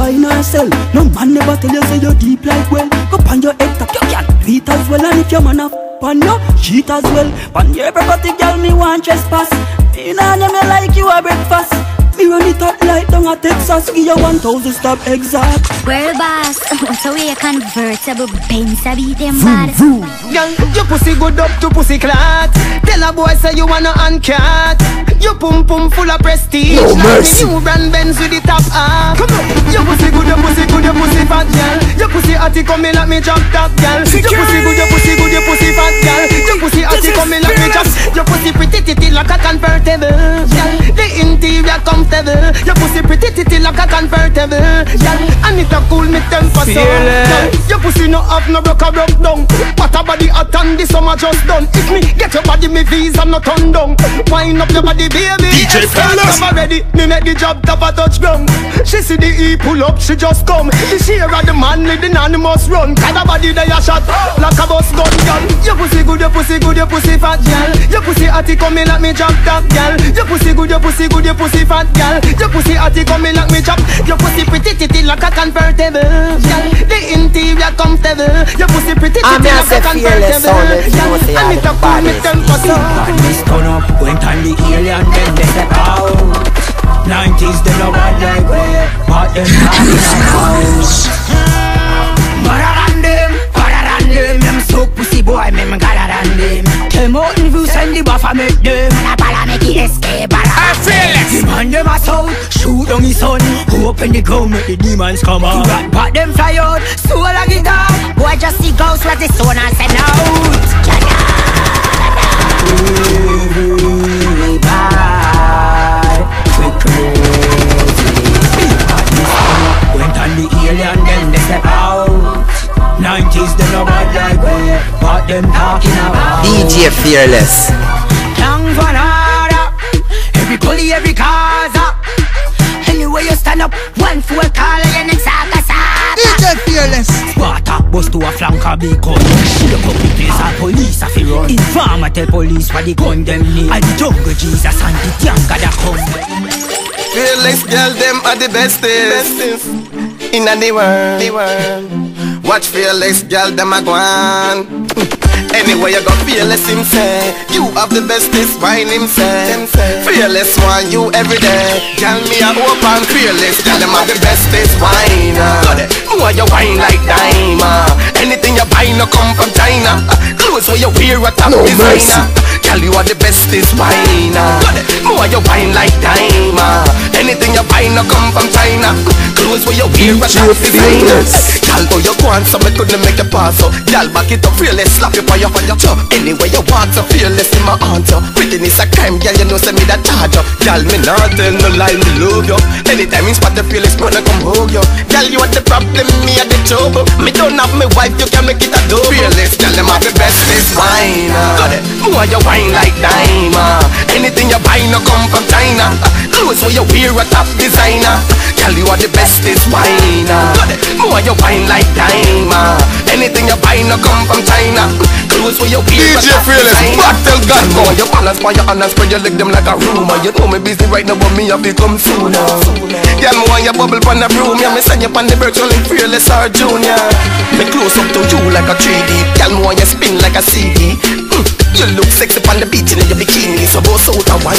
boy no sell No man never tell you say you deep like well. Up on your head top, you can do as well And if your man up pan your sheet as well. Pan your property girl, me want trespass. Inna them like you a breakfast. Me run it up like down a Texas Give you one thousand stop exact Well, boss, [LAUGHS] so we a convertible Benz, I beat them bad. Girl, your pussy good up to pussy clot. Tell a boy say you wanna uncut. Your pum pum full of prestige. No like mercy. the new brand Benz with the top off. Come on, your pussy good, your pussy good, your pussy fat, girl. Your pussy hotty coming like me drop top, girl. Your pussy good, your pussy good, your pussy fat, girl. Your pussy hotty coming like me drop. Your pussy pretty titty like a convertible, girl. The interior comfortable. Your pussy pretty titty like a convertible, girl. And it a cool me temper so. Fearless. girl. Your pussy no have no broke a broke down. What a body hot and the summer just done. If me get your body, me visa no turn down. Wind up your body, baby. DJ Escort Fearless. come already. Me make the job top a touch ground. She see the E pull up, she just come. The share of the man with the anonymous run. Kind of body they a shot like a bus gun, girl. Your pussy good, your pussy good, your pussy fat, girl. Your pussy hotty coming like me drop top, girl. Your pussy good, your pussy good, your pussy fat, girl. Your pussy hotty coming like me drop. Your pussy pretty titty like a convertible, girl. The interior comfortable. Your pussy pretty Ah, titty me a like a say fearless convertible, sound, girl. And you're a cool me temper so. Badness turn up when time the alien then they step out 90s they no bad like we But them talking about Better than them, better than them Them so pussy boy, me me gotta than them Them out in view send the buffer make them And a bala make it escape, bala I feel it The man them a sound, shoot down his son Open the ground, make the demons come out Rat pat them fly out, soul a guitar Boy, just see ghosts with the stone and send out. We bad, we crazy Went on the alien, then they step out 90s, they no bad like we What them talking about DJ Fearless. Young Vanada Every gully, every Gaza Anywhere you stand up One full call and next Saka Saka DJ Fearless. Water bust to a flank a beacon Look up the place and police a fi run. Informer tell police what the gun them need. And the jungle Jesus and the Tianga da come. Fearless girl, them are the bestest. In the world. Watch fearless girl, them a go on. Anyway, you got fearless him say. You have the bestest wine him say. Fearless one you every day. Girl me a open fearless. Girl them have the bestest wine uh. More you wine like diamond Anything you buy no come from China. Uh, Clothes where you wear a top No designer Girl you are the bestest wine uh. More you wine like diamond Anything you buy no come from China. Clothes where you wear a top designer Girl oh you on so me couldn't make you pass so Girl back it up fearless slap you for your your toe Anyway you want so fearless in my answer Prettiness a crime girl you know say me that charge you Girl me not tell no lie me love you. Anytime you spot the fearless gonna come hug you. Girl you are the problem me are the trouble. Me don't have me wife you can make it a double. Fearless girl them have the bestest Got it. More you wine like diamond. Anything you buy no come from China. Clothes where you wear a top designer. Girl you are the bestest wine. It More you wine like diamond. Anything you buy no come from China. Clothes where you wear a DJ top Fearless, designer. back tell God Girl, more you balance by your hand and spread your leg them like a rumor. You know me busy right now but me have become sooner. Girl me want your bubble pan the broom. Yeah me send you pan the virtual like fearless or junior. Me close up to you like a 3D Girl me want you spin like a CD mm. You look sexy on the beach in your bikini So boss out and wine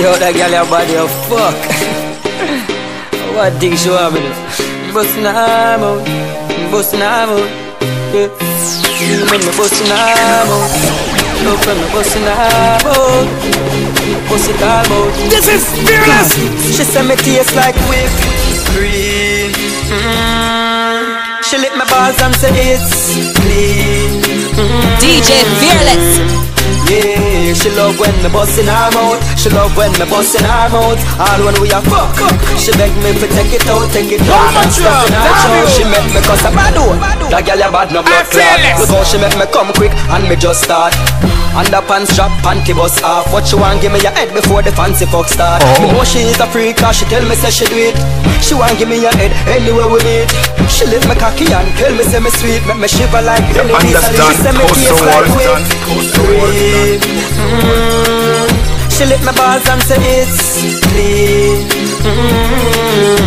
Yo, that girl your body a fuck. What thing she want me do? Bustin' arm out Bustin' arm out Yeah. You make me bustin' arm out Look when me bustin' arm out Bust it all out. This is fearless. She say me taste like whipped cream. Mm. She lick my balls and say it's clean. DJ Fearless. Yeah, she love when me bustin' her mouth. She love when me bustin' her mouth. All when we a fuck up, She beg me to take it out, take it out And stuff in her She make me cuss a bad one. That girl ya bad no blood clot Look how she make me come quick and me just start. Underpants drop, panty bust off. What she want give me your head before the fancy fuck start. Oh. Me know she is a freak cause she tell me say she do it. She want give me your head anywhere we meet. She lift me cocky and tell me say me sweet. Make me shiver like You understand, Coastal taste like Walton, whip Coastal cream Mm. She lick my balls and say it's clean. Mm.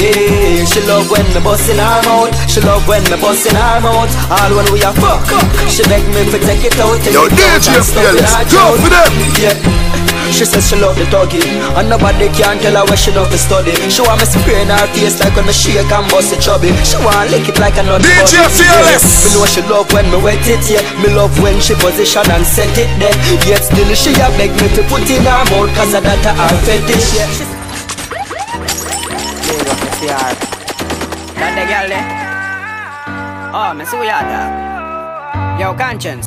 Yeah, she love when me bustin' her mouth. She love when me bustin' her mouth. All when we a fuck up, she beg me to take it out. Take Yo, DJ and stuff in Fearless, her go for them. Yeah. She says she love the doggy And nobody can tell her where she love to study She want me spray in her face like when me shake and bust it chubby She want lick it like another nut DJ butter. Fearless. Me know she love when me wet it, yeah Me love when she position and set it there Yet still she a beg me to put in her mouth Cause of that her fetish, yeah She That the girl there? Oh, me see what you dog. Yo, Konshens.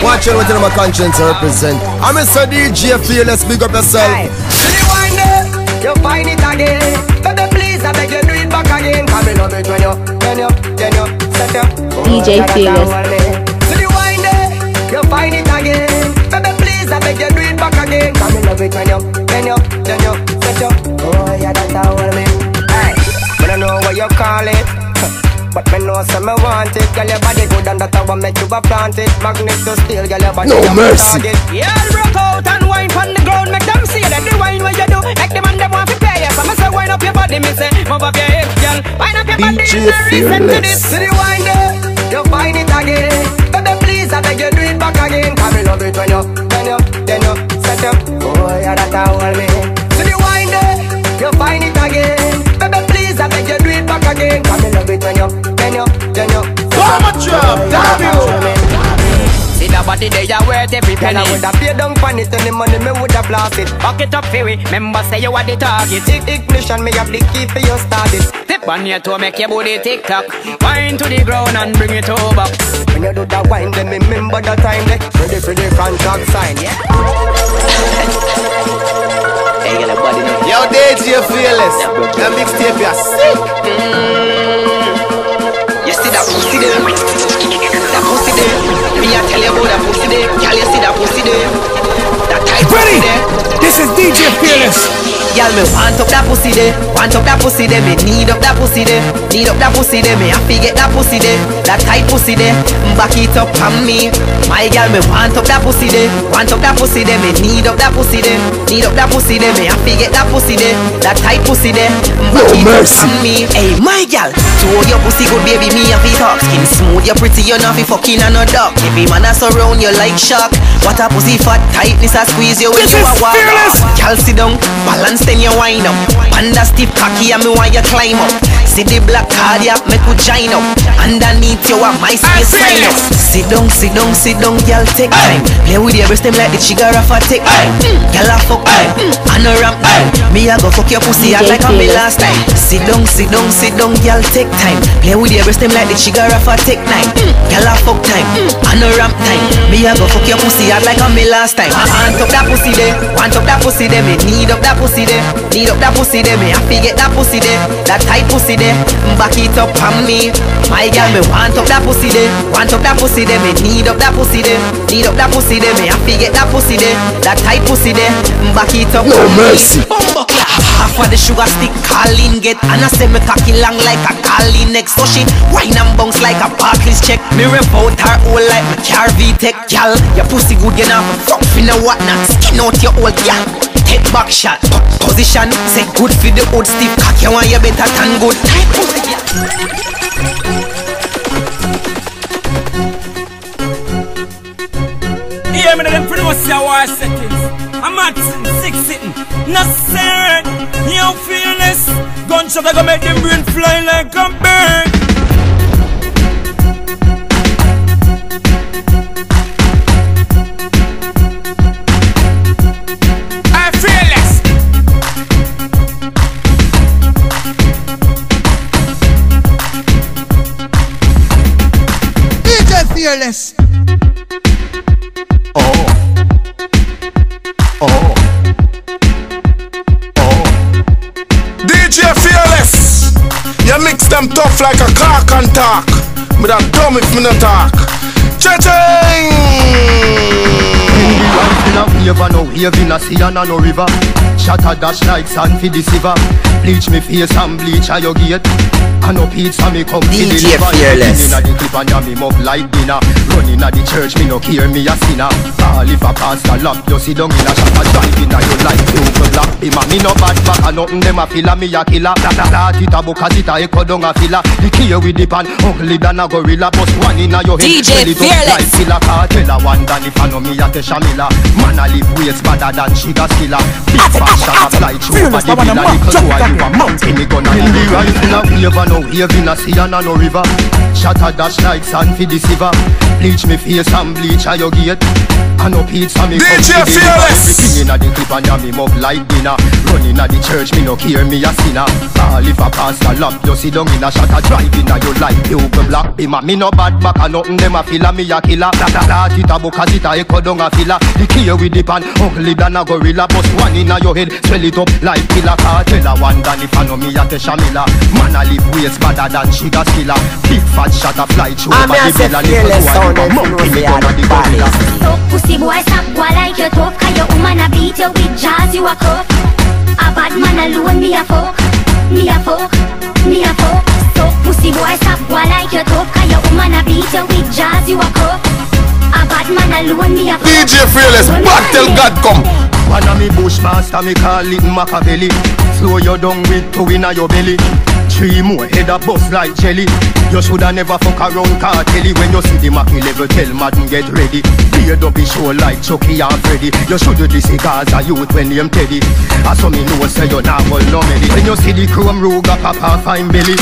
Watch out what my Konshens represent. I'm a DJ Fearless, big up yourself. Rewind it, you find it again. Baby, please, I beg you do it back again. Come me love it when you, when you, when you set up. DJ oh, Fearless. Rewind it, you find it again. Baby, please, I beg you do it back again. Come me love it when you, when you, when you set up. Oh yeah, that's how I mean. Hey, but I know what you call it. But me know some me want it. Girl your body good and that I want make you a plant it. Magnet to steel, girl your body No mercy. target. Yeah, broke out and wine from the ground. Make them see that the wine what you do. Make them and them want to pay you. So me say wine up your body Me say move up your hips, girl. Wine up your body DJ It's a reason to this Fearless. See the wine there. You find it again. Baby please I beg you do it back again. Cause me love it when you When you Then you Set up. Oh yeah that a hold me. See the wine there. You find it again. Baby please I beg you do again Cause me love it when you When you Then you Bomb a drop, W. See that body there, you worth every penny. I woulda pay down for it and the money me woulda blast it. Back it up for we. Remember say you are the target. Ig- ignition, me have the key for your start it. Tip on your toe, make your booty tick tock. Wine to the ground and bring it over. When you do that wine, then me remember the time there. Ready for the contract sign, yeah. [LAUGHS] Hey, girl, body now Yo, DJ Fearless. Your mixtape, you sick. Mm. You see that pussy there? That pussy there. Me I tell you about that pussy there. Girl, you see that pussy there? That tight pussy Ready? there. This is DJ Fearless. Girl, me want up that pussy there, want up that pussy there, me need up that pussy there, need up that pussy there, me happy get that pussy there, that tight pussy there, back it up on me. My girl, me want up that pussy there, want up that pussy there, me need up that pussy there, need up that pussy there, me happy get that pussy there, that tight pussy there, back it up on me. Hey, my girl, show your pussy good, baby, me it talk, skin smooth, you pretty, you not fi fucking and no dog. Every man a surround you like shark. What a pussy fat tightness a squeeze you when This you a walk. Girl, sit down, balance then you wind up. Panda stiff cocky and me want you climb up. See the black card, yeah, make you join up. Underneath you a my space sign up. Sit down, sit down, sit down, girl, take time. Play with your breast them like the trigger of a take time. Girl, I fuck time, and a ramp time. Me a go fuck your pussy out like a me last time. Sit down, sit down, sit down, girl, take time. Play with your breast them like the trigger of a take nine. Girl, I fuck time, and a ramp time. Me a go fuck your pussy out like a me last time. Want up that pussy there, want up that pussy there. Me need up that pussy there, need up that pussy there. Me happy get that pussy there, that tight pussy there. Mm, back it up on me, my girl. Me want up that pussy there, want up that pussy there. Me need up that pussy there, need up that pussy there. Me happy get that pussy there, that tight pussy there. Mm, back it up No mercy. me. Of the sugar stick calling get And I say me cocky long like a calling next So she whine and bounce like a Barclays check. Me rev out her hole like me car V-Tech Gal, your pussy good you know Fuck finna what not Skin out your old gal Take back shot. Position Say good for the old stiff cock You want you better than good. Tight pussy Yeah, me them much your settings. I'm at six sitting. Not saying you fearless. Gunshot I go make them brain fly like a bird. Fearless. DJ Fearless. DJ Fearless. You mix them tough like a car can talk. Me that dumb if me not talk. Cha-ching! and no wave in a sea and a no river. A dash like sand for the silver. Bleach me face and bleach a your gate. And no pizza me come DJ to deliver. Fearless. Inna the clip and yam him up like dinner. Running at the church, me no care me a sinner. All if a pastor lock, you sit down in a shot a drive inna your life. You go black him a me no bad back and nothing them a filler me a killer. Blah blah blah, it a book as it a echo down a filler. The key with the pan, ugly than a gorilla. Bust one inna your head, DJ tell it up Fearless. like killer. Cartel a one than if I know me a Tesha Miller. Man a live ways better than sugar skiller. Big fat shot a fly through over the bill a little so a you a mountain me gun a the rifle a wave and no wave in a sea and a no river. Shot a dash like sand for the silver. Bleach me face and bleach a your gate. And no pizza me come DJ to deliver. Fearless. Everything inna the clip and yam him up like dinner. Running at the church me no care me a sinner. All if a pastor lock you sit down in a shot a drive inna your life. You go black him a me no bad back and nothing them a feel a me a killer. Blah blah blah it a book as it a echo down a filler. The key with the pan ugly than a gorilla. Bust one inna your head swell it up like killer. Cartel a one than if I know me a Tesha Miller. Man a live ways better than sugar skiller. Big fat shot a fly through I'm over a the bill a fearless little so a sound you a and mountain me say gun a I'm the the gorilla. So pussy boy stop. While like you tough Cause your woman a beat you with jazz you a cuff A bad man alone me a fuck. Me a fuck, me a fuck. So pussy boy stop. While like you tough Cause your woman a beat you with jazz you a cuff DJ Fearless, back till God come. One of me bushmaster, me call it Machiavelli. Slow you down with two inna your belly. Three more head a bust like jelly. You shoulda never fuck around cartelly When you see the Mackie level, tell madden get ready. Beard up his show like Chucky and Freddy. You should do the cigars a youth when name Teddy. I saw me know say you not got no melly When you see the chrome pop a fine belly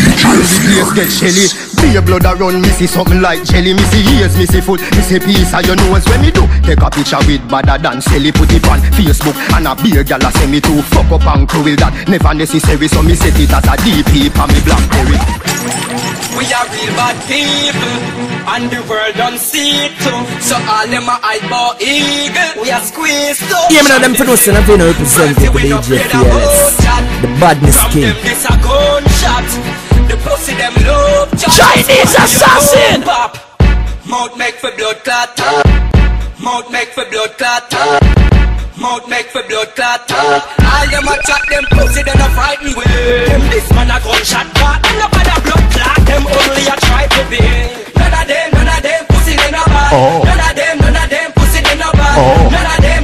and get shelly Be a blood a run, me see something like jelly Me see ears, me see foot, me see piece of your nose When me do, take a picture with badder than silly Put it on Facebook and a beer gal a send me to Fuck up and cruel that never necessary So me set it as a DP pa me Blackberry We are real bad people, and the world don't see it too. So all them a eyeball eagle, we are squeezed up. Yeah, man, them for those and they represent the DJ Fearless, the badness king. This a gunshot, the pussy them love. Chinese assassin! Pop, mouth make for blood clot. Mouth make for blood clot. Mouth make for blood clot. All them a chat, them pussy them a frighten way. Them this man a gunshot, but them no bother blood clot. Them only a try to be. None of them, none of them pussy they no bad. Oh. None of them, none of them pussy they no bad. Oh. None of them, none of them pussy they no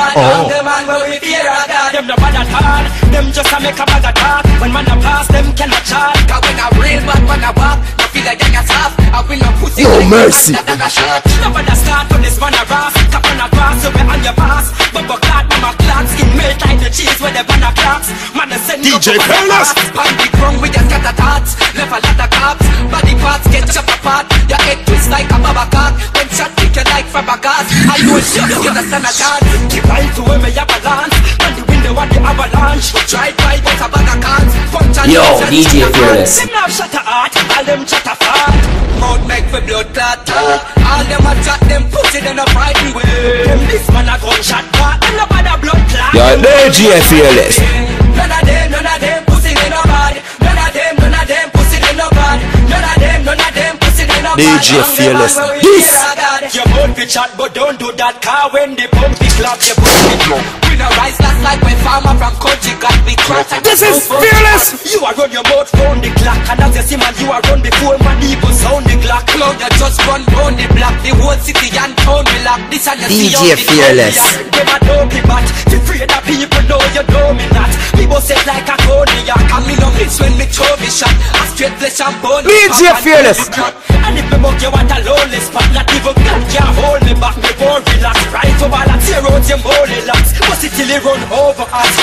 bad. Oh. All the man where we fear a God. Them no bad at all. Them just a make a bag of talk. When man a pass, them cannot chat. Cause when a real bad man a walk, no feel like they got. I will not pussy. No mercy. Bother start this man a ras. Cap on a grass, on your pass. Bubble clot, mama clock, skin melt like the cheese where the banana. Man a send DJ up on the Fearless. pass. On the ground we just got a thoughts. Left a lot of cops. Body parts get chopped apart. Your head twist like a baba cock. When shot kick you like. I know it's just you understand a chance. Keep right to where me have a balance. On the window of the avalanche. Try try but a bag of cans. Yo, DJ Fearless. Them now shut a heart. All them chat a fart. Mouth make for blood clot. Uh. All them a chat them pussy them a frighten way. Them this man a gunshot part. Them no bother blood clot. Yo, DJ Fearless. None of them, none of them pussy they no bad. None of them, none of them pussy they no bad. None of them, none of them pussy they. DJ Fearless. This. Your mouth be chat, but don't do that. Car when the pump it clap, your bump it clap. We no rise last like when farmer from country got me cross. This is Fearless. You are run your mouth round the clock, and as you see man, you are run the phone man, even sound the clock. Clown you just run round the block, the whole city and town will lock. This and you see DJ Fearless. Them a dopey bat, the afraid that people know you know me not. Me bust it like a cognac, and me no miss when me throw me shot. A straight flesh and bone. DJ Fearless. Baby cut. And if me mug you at a lonely spot, not even God can hold me back. Me won't relax, right over and tear out your moldy locks. Bust it till it run over us.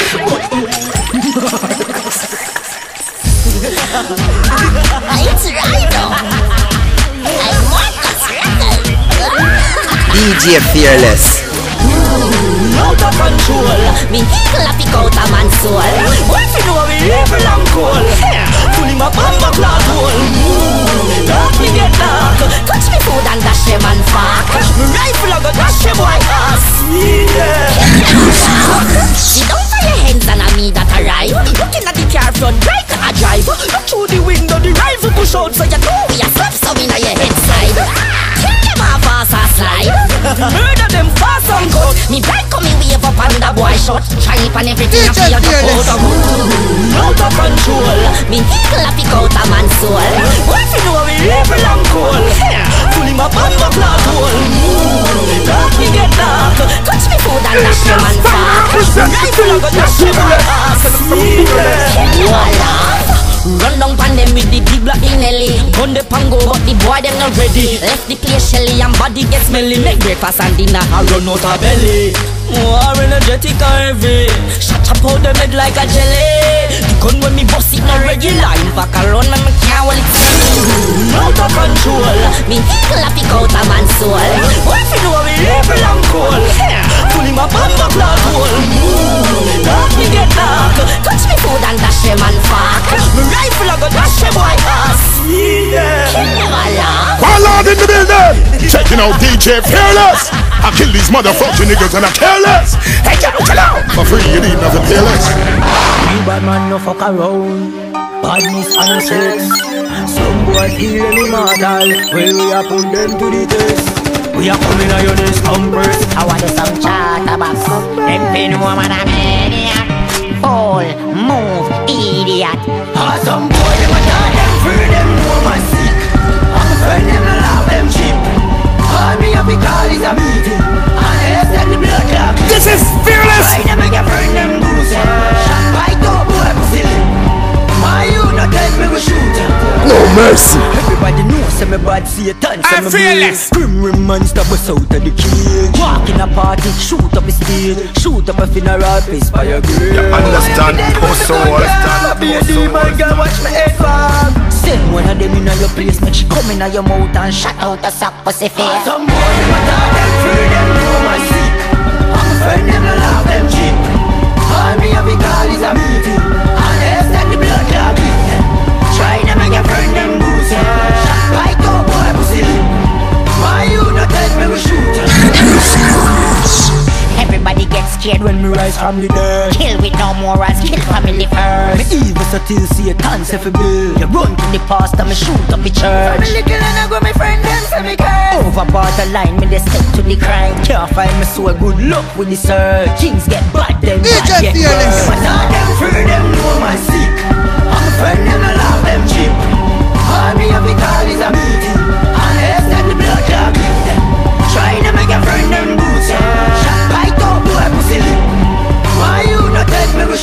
It's Ryno. I'm Marcus DJ Fearless. Out of control Me eagle a pick out a man's soul What you know we evil and cold Pull him on my black hole Dark me get dark Touch me food and dash him and fuck Me rifle a go dash him boy ass [LAUGHS] She don't your hands and a me that arrive. Looking at the car front right a drive. Look through the window Kill them off ass a slide Murder them Me bright come me wave up on the boy shot. It on everything I feel the out of out of control. Me eagle a pick out a man's soul. What you know we live long cold? Pull him up on the clock hole. Dark me get dark. Touch me food and dash your man fat. Rifle a go dash your man ass. Voila. Run down pan them with the big black Nelly. Gun the pango but the boy them not ready. Left the place shelly and body get smelly. Make breakfast and dinner. I run out of belly. More energetic and heavy. Shut up out the head like a jelly. The gun when me bust it not regular In back around and me can't hold it. Out of control. Me a pick out a man's soul. What if you know we live long cold Pull him up on the clock hole Dark me get dark Touch me food and dash him and fuck Me rifle a go dash him boy ass Yeah Kill him along Call out in the building. Checking out DJ Fearless. I kill these motherfucking niggas and I careless. Hey, get out, chill out. For free, you need nothing fearless. You bad man no fuck around Badness and sex Some boys feel them immortal Well we are put them to the test We are coming on your nest compress I want some chatterbox Them pin woman a maniac. Fool, move, idiot. Ah, awesome boy, them a dog, them free, them know my sick. I'm a friend, them no love, them cheap Call me up because it's a meeting. And they send the blood clot. This is fearless. Try them make a friend, them goose My you not tell me we shoot No mercy. Everybody knows say me bad Satan say I'm me fearless. mean. Grim rim monster bust out of the cage Walk in a party, shoot up a stage Shoot up a funeral, piss by a grave You understand? Hustle. Be a demon, girl, watch me head back Send one of them in your place Make she come in your mouth and shut out a sock pussy face Some boy, them a dog, them free, them know my sick I'm a friend, them no love, them cheap Rise from the dirt Kill with no morals, kill family first. Me first evil so till Satan say for bill You run to the pastor, me shoot up the church. Family kill and I go my friend them say me curse. Over borderline, me they step to the crime. Can't find me so good luck with the search. Things get bad, then bad get worse. But all them free, them know my sick I'm a friend, them no love them cheap. All me have it all is a meeting. And they send the blood clot beat them. Try to make a friend, them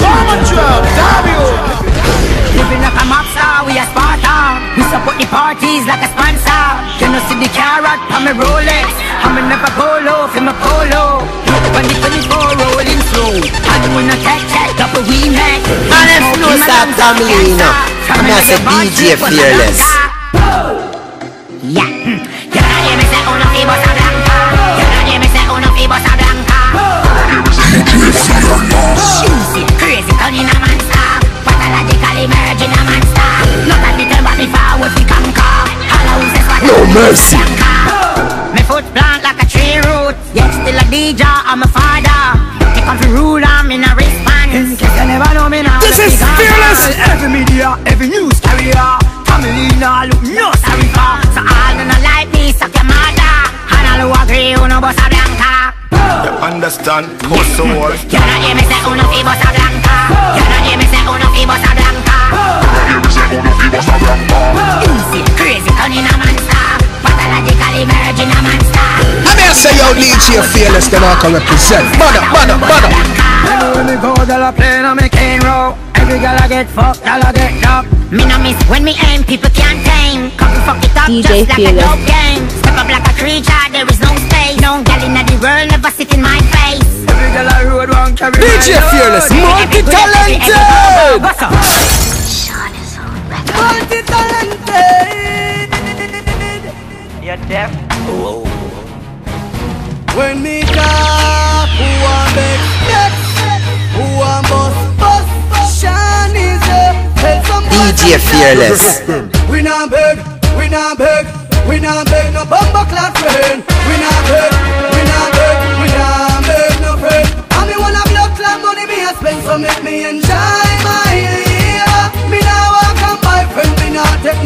not tell me we shoot Living like a mob star, we a Sparta. We support the parties like a sponsor. You know see the carrot on me Rolex. I'm never go low for my polo. When the 24 rolling slow And when I take check up we make And if know stop family, you know I'm not a DJ Fearless. Yeah crazy, in a monster Pathologically merging a monster Look at me tell what me forward fi conquer All who says what No mercy. Me foot plant like a tree root Yet still a DJ, I'm a father Me come fi rule, I'm in a response In case you never know me now This is fearless. first. Every media, every news carrier. Family now look no sorry for. So all who no like me, suck your mother And all who agree, who no bossa blanca You understand? Hustle. You don't hear me say uno fi bossa blanca You don't hear me say uno fi bossa blanca Easy, crazy, turning a monster Pathologically merging a monster I mean, I say, yo, DJ Fearless, then I can represent. Mother, mother, mother. When me go, girl I play on me cane row. Every girl I get fucked, girl I get up. Me no miss when me aim, people can't tame Come fuck it up DJ just like Fearless. a dope game Step up like a creature, there is no space No gal in the world never sit in my face Every girl I road one carry my DJ. Fearless, multi-talented. Multi-talented. You're deaf. When me talk, who want beg, beg, who want bust, bust, Sean is a tell somebody. DJ Fearless [LAUGHS] We not beg, we not beg, we not beg no bumper clad friend. We not beg, we not beg, we not beg no friend. And me wanna blood clot money me a spend, so make me enjoy my year. Me now walk on my friend, me not take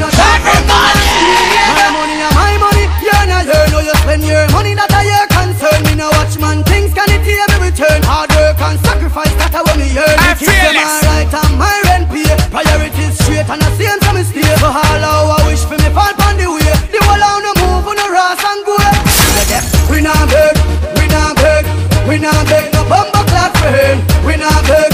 Money in that I hear concern. Me no watchman. things can it hear me return. Hard work and sacrifice that I want me earn. I feel my right and my rent pay. Priorities straight and I see them from me stay So all I wish for me fall on the way. The whole on the move on the ras and go. We not beg, we not beg We not beg. No bumper clap friend We not beg.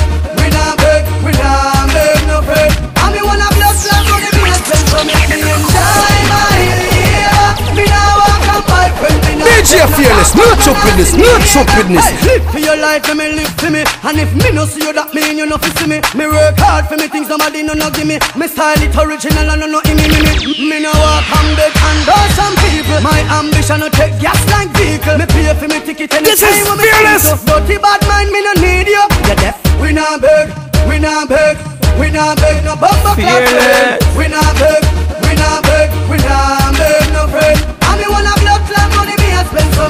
DJ Fearless, no stupidness, no stupidness. Hey, live for your life, let me live for me. And if me no see you, that mean you no fi see me. Me work hard for me things nobody no no give me. Me style it original and no no me me me. Me no walk and beg and do some people. My ambition no take gas like vehicle. Me pay for me ticket anytime This is fearless. Dirty bad mind, me no need you. You deaf? We not beg, we not beg, we not beg no bumper clap. We not beg, we not beg, we not beg no friend.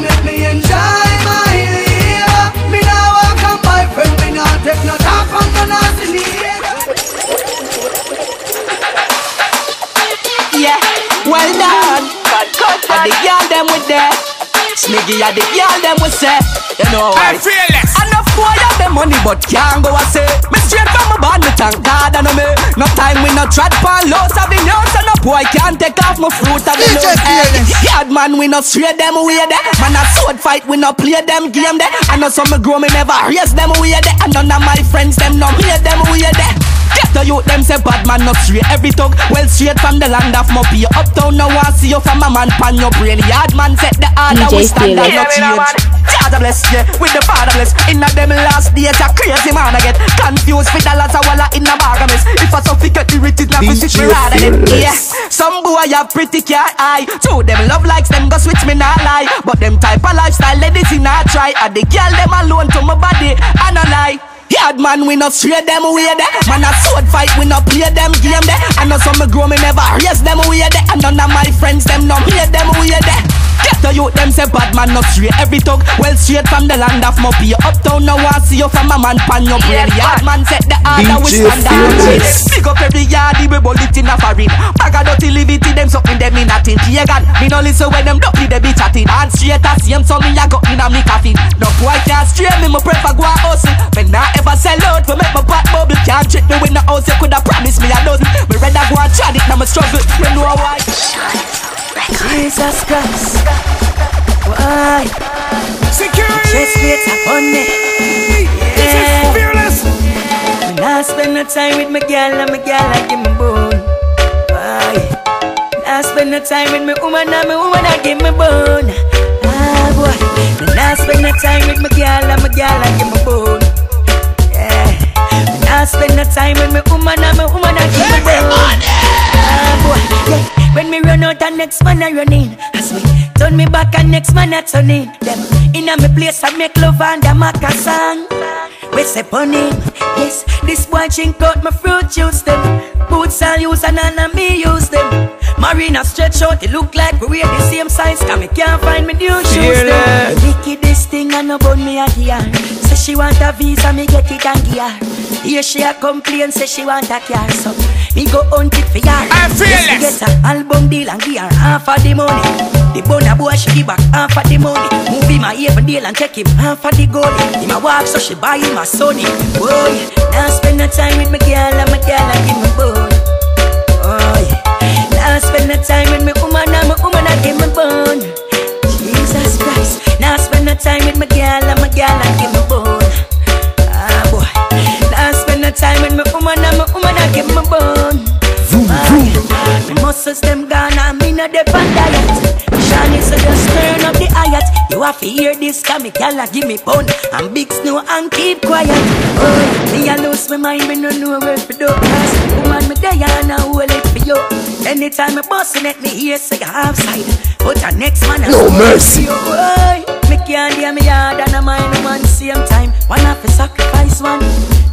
Make me enjoy my. Me me not take no from Yeah, well done. The girl them with and the girl them with say. You know why? fearless. Enough boy have the money but can't go and say. Me straight from my band, me thank God and me. No time we no trad pan low Sauvignon, so no boy can't take off my fruit and nose. Fearless. Yard man, we no straight them way there. Man a sword fight, we no play them game there. I know some me grow me never raise them way there. And none of my friends them no play them way there. Get the youth them say bad man not straight. Every talk well straight from the land of Mopey. Uptown now want see you from a man pan your brain. Yard man set the order DJ we stand and Fearless. not change Father bless, yeah, with the father bless. Inna them last days a crazy man I get Confused. With dollars a walla in a bag of mess If I suffocate irritated now fi switch me DJ rather than Fearless. Yeah, some boy have pretty car eye. Two them love likes them go switch me not lie. But them type of lifestyle ladies in a try. And the girl them alone to my body and a lie Yard man, we not straight them way there. Man a sword fight, we not play them game there. I know some me grow me never raise them way there. And none of my friends them no play them way there. Get the youth them say bad man not straight. Every talk well straight from the land of Mopey. Uptown now want see you from a man pan your brain. Yard man set the order we DJ stand down Big up every yard we bullet in a foreign Bag of dirty liberty them something them in a tin. Yeah God, me no listen so when them dirty they be chatting. And straight as same so me a go in a me coffin. No boy can't stray me, me prefer go a hustle. Me not ever sell out for make my pot bubble. Can't trick me when the house you coulda promised me a dozen. Me rather go and try it now me struggle. You know why Jesus Christ. Why? Security. Chest plates upon me. This is fearless. when I spend no time with my girl and my girl I give me bone. Why? When I spend no time with my woman and my woman I give me bone. Ah boy. When I spend no time with my girl and my girl I give me bone. Yeah. When I spend no time with my woman and my woman I give me bone Boy Yeah When me run out and next man I run in I swear Turn me back and next man I turn in Them in a me place I make love and make a song we say him. Yes, this boy drink out my fruit juice them. Boots I use and none me use them. Marina stretch out, it look like we wear the same size. Cause me can't find me new shoes them. The wickedest thing and no bun me a gear. Say she want a visa, me get it and gear. Here she a complain, say she want a car. So me go hunt it for her. I feel yes, get a album deal and give her half of the money. The bonner boy she give back half of the money. Movie my even deal and take him half of the goal. Him a walk so she buy him a Sony. Boy, now spend no time with my girl and my girl and give me bone. Now spend no time with my woman and my woman and give me bone. Jesus Christ, now spend no time with my girl and my girl and give me bone. Ah boy, now spend no time with my woman and my woman and give me bone. My muscles them gone and me no dep on diet. Shani so just turn up the hayat You have to hear this cause me gyal a give me bone. And big snow and keep quiet. Oh, me a lose my mind me no know where to do. Cause woman me there and I hold it for you Anytime me bustin' at me here say you half side But the next man a No mercy. boy. Me can't hear me hard and I mind woman same time. One have to sacrifice one.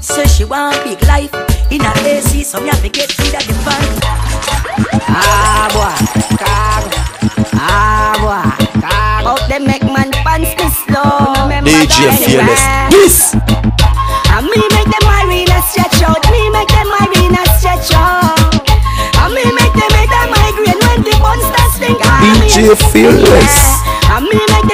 Say she want big life. In a AC So me have to get rid of the fan Ah boy, cag Ah boy, cag Out them make man pants this slow. DJ Fearless. This. And me make them arena stretch out. Me make them arena stretch out. DJ Fearless. And me make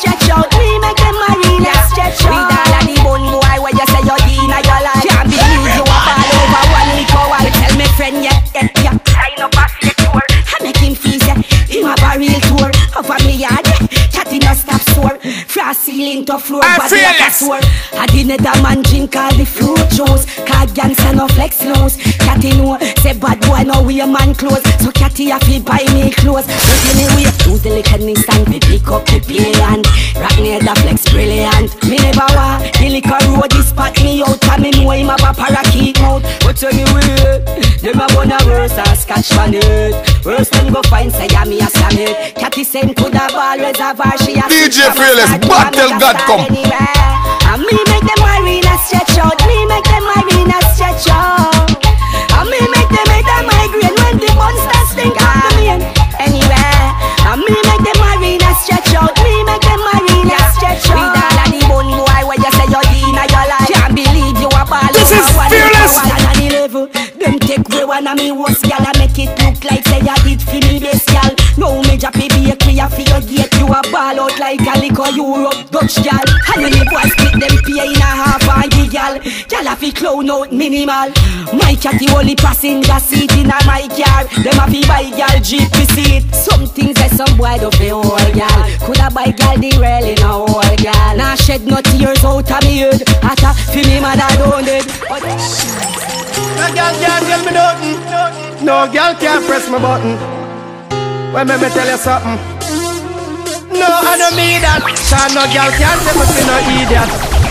stretch out. Me make the marina stretch out. With all of the bun boy where you say you're in your. Can't believe you up all over one week or while. Tell me friend, yeah, yeah, yeah. Sign up a tour. I make him feel, yeah. Him a real tour. of a million. yeah. Chatting no stop sore into floor, body like a sore. I didn't that man drink all the fruit juice. Cause gangsta no flex loose. Catty know, say bad boy no wear man clothes. So catty have to buy me clothes. But anyway, use the liquor stand to pick up the plant. Rock near the flex brilliant. Me never want the liquor road this spot me out. Cause me know him have a parakeet mouth. But anyway, them a gonna worse and scotch it. Worse them go find say yeah me a slam it. Catty send to the ball reservoir she a DJ Fearless, battle God come. And me make them arena stretch out. Me make them arena stretch out. And me make them make them migraine when the monsters think of the main. Anywhere. And me make them arena stretch out. Me make them arena stretch out. With all of the bun boy where you say you're Dina, your life. Can't believe you a ball. This is fearless. Them take away one of me worst gal and make it look like say I did for me best gal. No drop a bakery a for your gate. You a ball out like a liquor Europe Dutch gal. And when the boys split them pay in a half and the gal. Gal a fi clown out minimal. My catty only passenger seat in a my car. Them a fi buy gal jeep fi seat. Some things that some boy do fi whole gal. Coulda buy gal the rail in a whole gal. Nah shed no tears out of me head. Atta fi me mother don't dead. No girl can't tell me nothing. No girl can't press my button. Well, let me tell you something. No, I don't mean that. Cause no girl can't tell me to no idiot.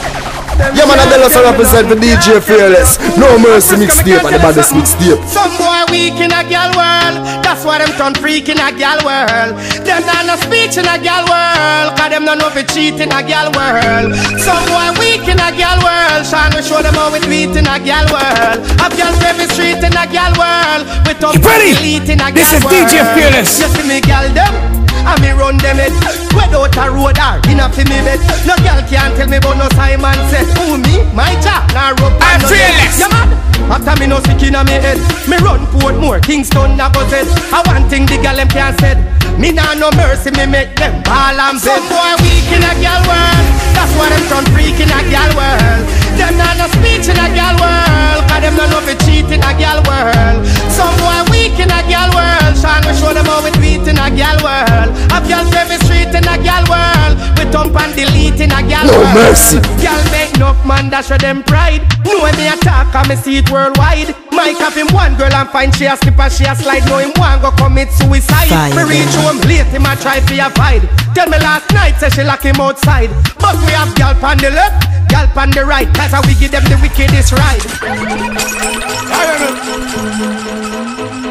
Yeah, man, I tell us to represent the. DJ Fearless. No mercy mixtape and the baddest mixtape. Some boy weak in a girl world. That's why them turn freak in a girl world. Them not no speech in a girl world. Cause them not know fi cheat in a girl world. Some boy weak in a girl world. Sean we show them how we do it in a girl world. Have girls every street in a girl world. We talk elite in a This girl is DJ world. Fearless. You see me girl them. I me run them head Without a road or in a fi me bed No girl can't tell me about no Simon said Who me? My job Nah rub I'm fearless. Yeah man After me no sick inna me head Me run Portmore, Kingston, a Buzzet I one thing the gal them can't said. Me nah no mercy, me make them ball and bed Some boy weak in a gal world That's why them turn freak in a gal world. Them nah no speech in a gal world Cause them no know fi cheat in a gal world. Some boy weak in a gal world Sean we show them how we do it in a gal world. Have gal every street in a gal world We thump and delete in a gal No world. mercy. Gal make no man dash with them pride. Know when me attack and me see it worldwide. Mike have him one girl and find she a skip and she a slide. Know him one go commit suicide. Fire. Me reach home late him a try fi a fight Tell me last night say she lock him outside. But we have gal on the left, gal on the right. Cause how we give them the wickedest ride.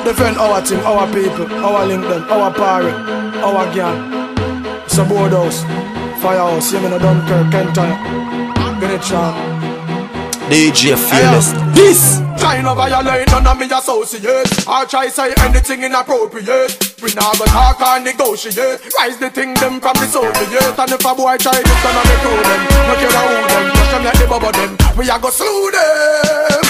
Defend our team, our people, our link them, our party, our gang. It's a boardhouse, firehouse, you mean a Dunkirk, Kintyre. Get it, Sean. DJ Fearless. This. Try no violate none of me associates Or try say anything inappropriate. We now go talk or negotiate. Rise the thing them from the Soviet. And if a boy try this gonna make crew them. No care who them, push them like the bubble them. We a go slew them.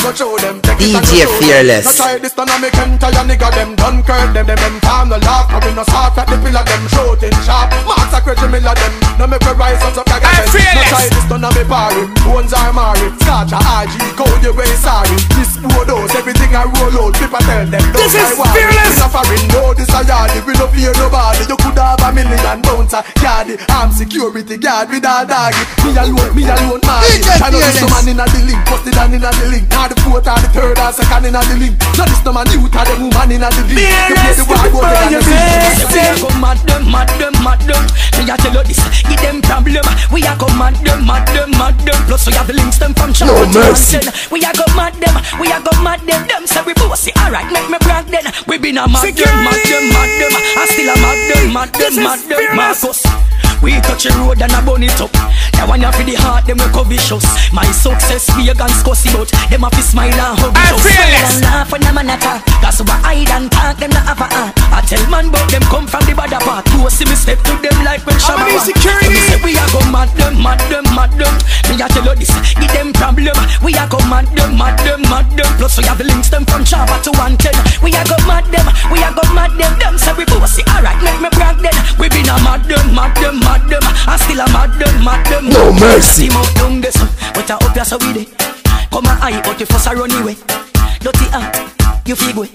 Go show them, take DJ go. Fearless. No try this none of me Kintyre nigga them. Dunkirk them, them. Them calm no laugh And we no soft at the pillar them. Shooting sharp, marks a crazy mill of them. No make we rise up so like a No try this none of me party Bones are married, Scotch a RG Code you way sorry This photos, everything I roll out People tell them don't This is worry. fearless. A no this a We no fear nobody You could have a million bouncer Yardie, I'm security guard with a doggy Me alone, me alone man I know this no man inna the link Posted on inna the link Now the fourth or the third or second inna the link Now this no man youth or the woman inna the link You play the war go than the a go mad them, mad them, mad them. Me a tell you this, give them problem. We a go mad them, mad them, mad them. Plus we have the links them from To mercy. We a go mad them, we a go mad them. Them say we bossy, alright, make me brag then. We been a mad them, mad them, mad them. I still a mad them, mad them, mad them. Marcus. We touch the road and a burn it up. That one for the heart, them we vicious. My success, we a guns cussy but them a fi smile and hug it up. Smile and laugh when them a attack. Cause we hide and talk, them not have a heart. I tell man but them come from the bad part. Who see me step to them like when Shabba walk. security. Me say we a go mad them, mad them, mad them. Me a tell you this, give them problem. We a go mad them, mad them, mad them. Plus we have the links them from Java to 110. We a go mad them, we a go mad them. Them say we bossy, alright, make me brag then. We been a mad them, mad them, mad them. I still a mad them, mad them. No mercy. Team out down this, but I up ya so we dey. Come a high, but you fuss a run away. Dirty heart, you feel way.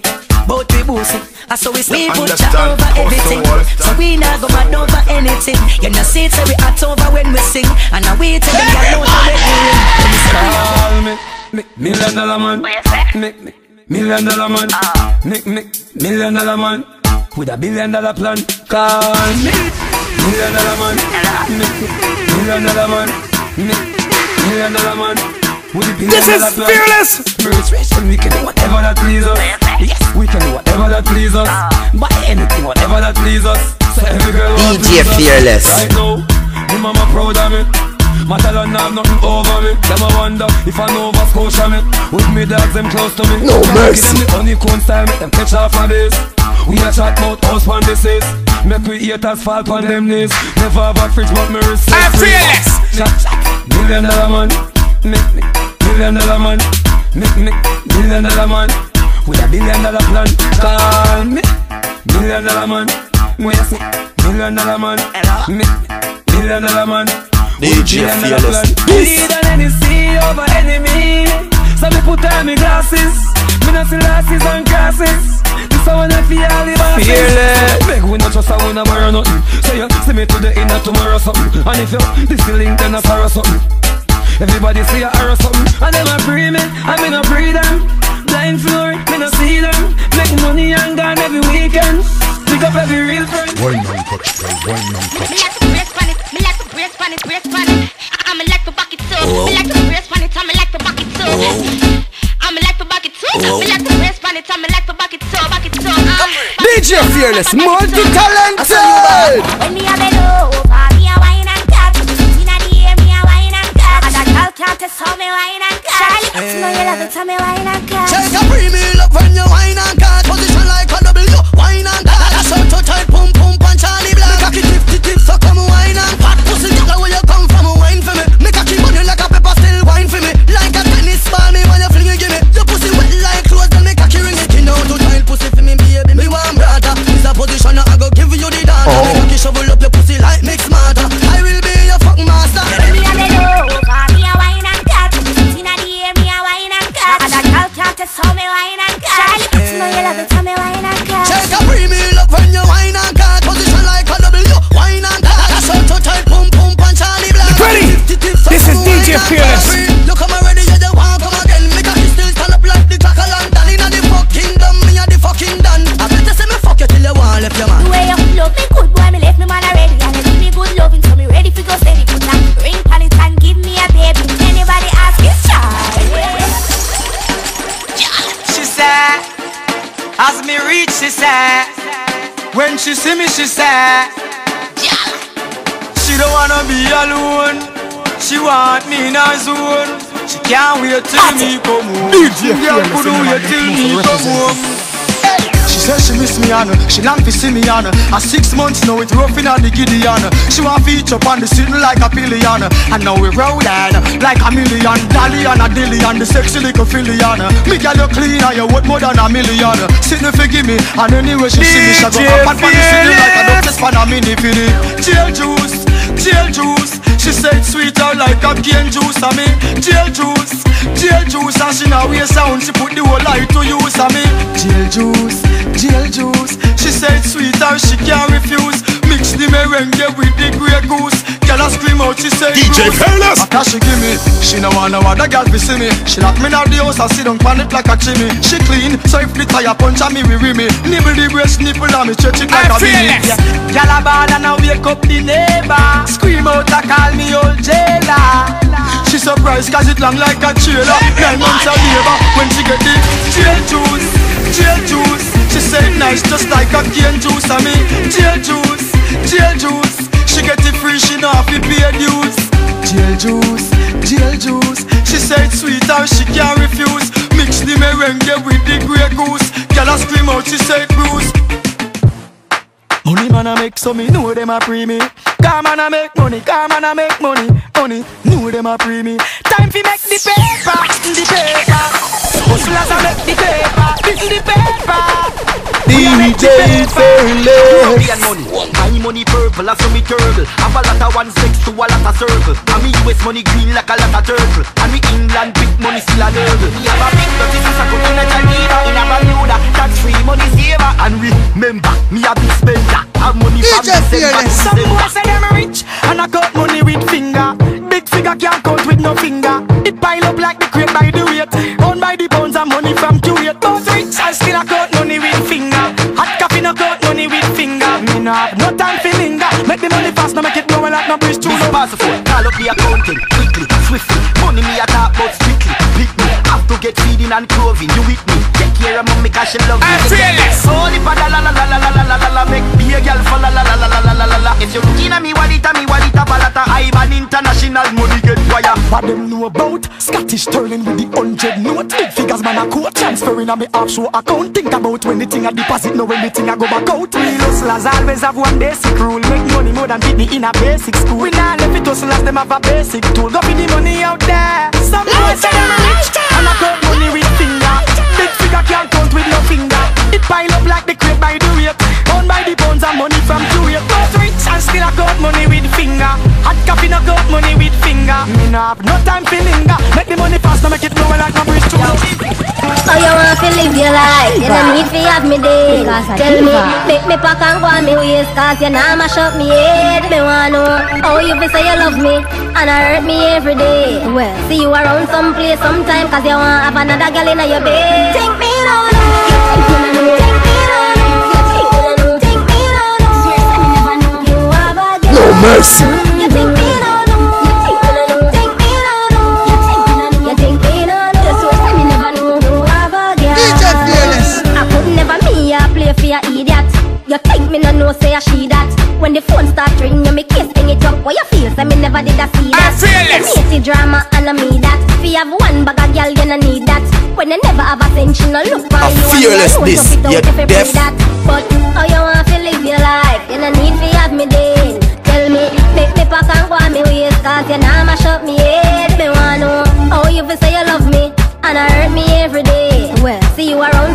but we bossy. I saw we we put ya Understand over everything. hustle, So we not go mad over anything. You know see it say we act over when we sing, and now we tell them you know how we hearing. When start. Call me, me million dollar man. Me, me, million dollar man. Me, me, million dollar man. With a billion dollar plan. Call me, million dollar man. Me, me, million dollar man. Me, million dollar man. With a billion This is fearless. Me rich, rich, and we can do whatever that please us. Yes, we can do whatever that please us. Buy anything, whatever that please us. So every girl want DJ please us. Fearless. Right now, my mama proud of me. My talent have nothing over me. Them I wonder if I know Nova Scotia me. With me dogs them close to me. No mercy. Give them the honeycomb style, make them catch off my base. We a chat about house on this is. Make we haters fall on them knees. Never have a fridge, but me respect. I'm fearless. Chat, chat. Million dollar man. Make me. Million dollar man. Make me. Million dollar man. With a billion dollar plan. Call me. Million dollar man. Me a say. Million dollar man. Me. Million dollar man. DJ Fearless. Lead an NEC over enemy. So me put on me glasses. Me not see glasses and glasses. This a I feel all the bosses. Fearless. Beg we not trust a we not borrow nothing. So you see me to the inner tomorrow something. And if you this the link then I sorrow something. Everybody see a arrow something. And them a free me, and me no free them. Blind floor, me no see them. Make money and gone every weekend. Pick up every real friend. Why non touch, boy? Why non touch? Me like to brace on it, me like to brace on it, brace on it. I'm like to back it too. Me like to brace on it, I'm like to back it too. I'm like to back it too. Me like to brace on it, I'm like to back it too, back it too. Uh, DJ Fearless, multi-talented. When me a bend oh, over, me a wine and cut. Inna the air, me a wine and cut. And a girl can't test how me wine and cut. Charlie, you know you love it, tell me wine and cut. Take a premium up when you wine and cut Position like a W, wine and cut That's Fearless. cut. Look, I'm ready, yeah, they want come again Me cocky still stand up like the clock of London Inna the fucking dumb, me a the fucking done I better say me fuck you till you want left your man The way you love me good, boy, me left me man already. And you give me good loving, so me ready for go steady. Put a ring on it and give me a baby. Anybody ask, it's Charlie. She said, as me reach, she said, when she see me, she said, she don't wanna be alone. She want me in her zone. She can't wait till me come home. Girl, Fearless, could you wait till me come home. She said she miss me on She long to see me on A six months now it rough in on the Gideon. She want feature up on the sitting like a pillion. And now we rolling like a million. Dolly and a dillion The sexy little fillion. Me girl you clean and you worth more than a million. Sitting forgive me. And anyway she see me She go up and the city like a duck span a mini fini Jail juice, jail juice She said sweeter like a cane juice on me Jail juice, jail juice. And she now wear sound She put the whole life to use on me Jail juice, jail juice. She said sweeter she can't refuse Mix the merengue with the grey goose. Girl a scream out she said DJ Bruce. Fearless. After she give me. She no want no other girl to see me. She lock me in the house and sit down pan it like a chimney. She clean so if the tire punch on me we ring me Nibble the breast nipple and me stretch it like a mini Yeah. Girl a ball and I wake up the neighbor. Scream out and call me old jailer. She surprised cause it long like a trailer. Nine months of labor when she get the jail juice Jail juice. She said nice just like a cane juice. On me Jail juice, jail juice. She get it free she know have to pay dues. Jail juice, jail juice. She said sweeter she can't refuse. Mix the merengue with the grey goose. Girl a scream out she said Bruce Money man I make so me know them a pre me Come on I make money, come on I make money Money, know them a pre me Time fi make the paper, the paper Hustlers a make the paper, this is the paper We a make the DJ. Fearless. money. My money purple, I saw me turtle. Have a lot of one sex to a lot of circle. And me US money green like a lot of turtle. And me England big money still a nurgle. Me have a big dirty come in a Geneva in a Bermuda. Tax free money saver And Remember, me a big spender. Have money from December to December. Them rich and I cut money with finger. Big figure can't count with no finger. It pile up like the crate by the weight. Owned by the pounds and money from Kuwait. But rich I still I cut money with finger. Hot coffee no cut money with finger. Me no have no time for linger. Make the money fast, no make it blow like no bridge too low. phone, call up the accountant quickly, swiftly. Money me a talk about strictly. Pick me, have to get feeding and clothing. You with me? Take care of mommy 'cause she love me. I'm fearless. Holy pa la la la la la la la la la la Make be a girl for la la la la la la la la la If you looking at me wallet, me wallet a balata I'm an international money get wire What them know about Scottish sterling with the hundred note Big figures man a quote Transferring on me offshore account Think about when the thing a deposit Know when the thing a go back out Real hustlers always have one basic rule Make money more than Whitney in a basic school We not left it hustlers them have a basic tool Go for the money out there Some boys say them rich And I count money with finger Big figure can't count with no finger. It pile up like the crate by the weight Owned by the pounds and money from Kuwait. But rich and still I count money with finger. Hot coffee no count money with finger. Me no have no time for linger. Make the money fast, no make it blow like my bridge too How you want to live your life? You don't need to have me dead. Tell me, make me pack and go on me waist Cause you know mash up me head. Me want know how you feel say you love me And I hurt me every day. Well, see you around someplace sometime Cause you want to have another girl in your bed. Think me no no Think You think me no know say I she that. When the phone start ring you me kiss hang it up What you feel? Say me never did a see that. Fearless. You hate the drama and I me that. If you have one bag of girl you no need that. When you never have a sense you no look for A you and fearless you know this, tough it out you if you deaf. play that. But how you want to live your life? You no need to have me then. Tell me, make me pack and go on me waist Cause you now mash up me head. Me want know how you feel say you love me And I hurt me every day. Well, see you around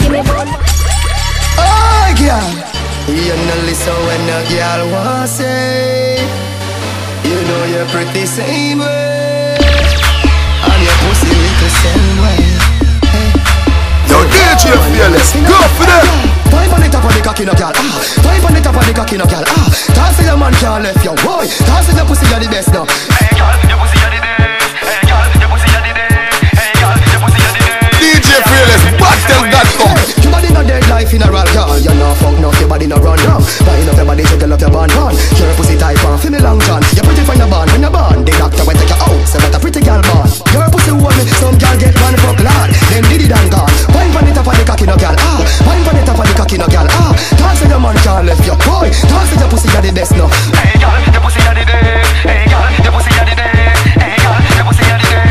you woulda give me bun Oh, girl. You know listen when a girl want say You know you're pretty same way. And your pussy little same way. Yo, DJ Fearless, go for them. Five on the top of the cocky no girl, ah. Five on the top of the cocky no girl, ah. Toss in your man can't left your boy. Toss in your pussy you're the best now DJ Fearless, battle.com. Your body no dead life in a roll, girl You know fuck no, your body no run down Wind up your body, jiggle up your bun bun You're a pussy type on, feel me long john. You're pretty from your band, when you're born The doctor will take you out, say that a pretty girl born. You're a pussy woman, some girl get one fuck lad. Them did it and gone. Wine pon the top of the cocky no girl, ah. Wine pon the top of the cocky no girl, ah. Toss in your man can't left your boy. Toss in your pussy you're the best now Hey girl, your pussy you're the best. Hey girl, your pussy you're the best. Hey girl, your pussy you're the best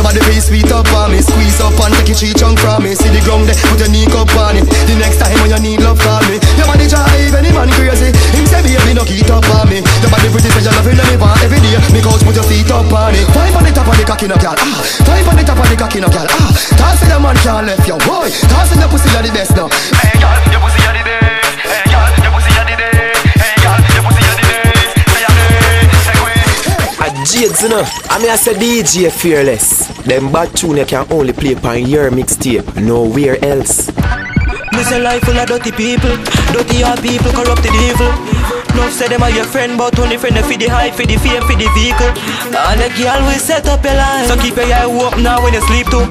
Your body feel sweet up on me Squeeze up and take your tree chunk from me. See the ground there, put your knee up on it. The next time when you need love call me. Your body drive any man crazy. Him say baby no keep up on me. Your body pretty say you love it me want every day. Me couch put your feet up on it. Five on the top of the cocky no girl ah Five on the top of the cocky no girl ah Toss in your man can't left your boy Toss in your pussy you're the best now. Hey girl, your pussy you're the best A Jades, you know. I mean, I say DJ Fearless. Them bad tune you can only play on your mixtape, nowhere else. Me say life full of dirty people. Dirty hard people, corrupted evil. No say them are your friend But only friend for the hype, for the fame, for the vehicle. All the girl we set up your life. So keep your eye open now when you sleep too.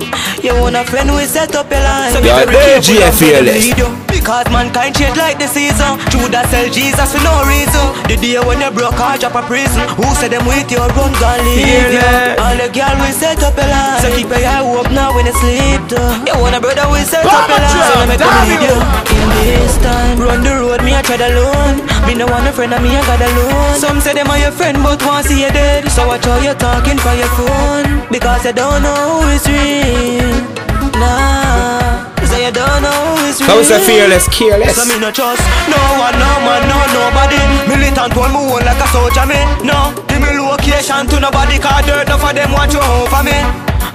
You want a friend we set up your life. So be Yo, very careful DJ of who them Fearless. lead you. Cause mankind change like the season. Judas sell Jesus for no reason. The day when you broke heart drop a prison. Who said them with your run gon' leave you? All the girl we set up a line. So keep your eye up now when you sleep though. You want a brother we set up a line. So let me with you. In this time Run the road me I tread alone. Me no want a friend and me I got alone. Some say them are your friend but want see you dead. So watch how you talking for your phone. Because I don't know who is real. Nah you don't know who is real Come say fearless, careless. So me no trust no one, no man, no nobody Militant one me hold like a soldier me No, give me location to nobody Cause dirt enough of them want you over me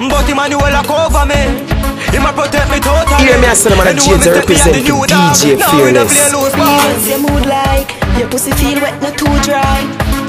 But Emmanuel a cover me He might protect me totally Hear me as son of man, Anyway, James me step me represent the new the dog. DJ we don't Fearless. play loose ball. What's your mood like? Your pussy feel wet, not too dry.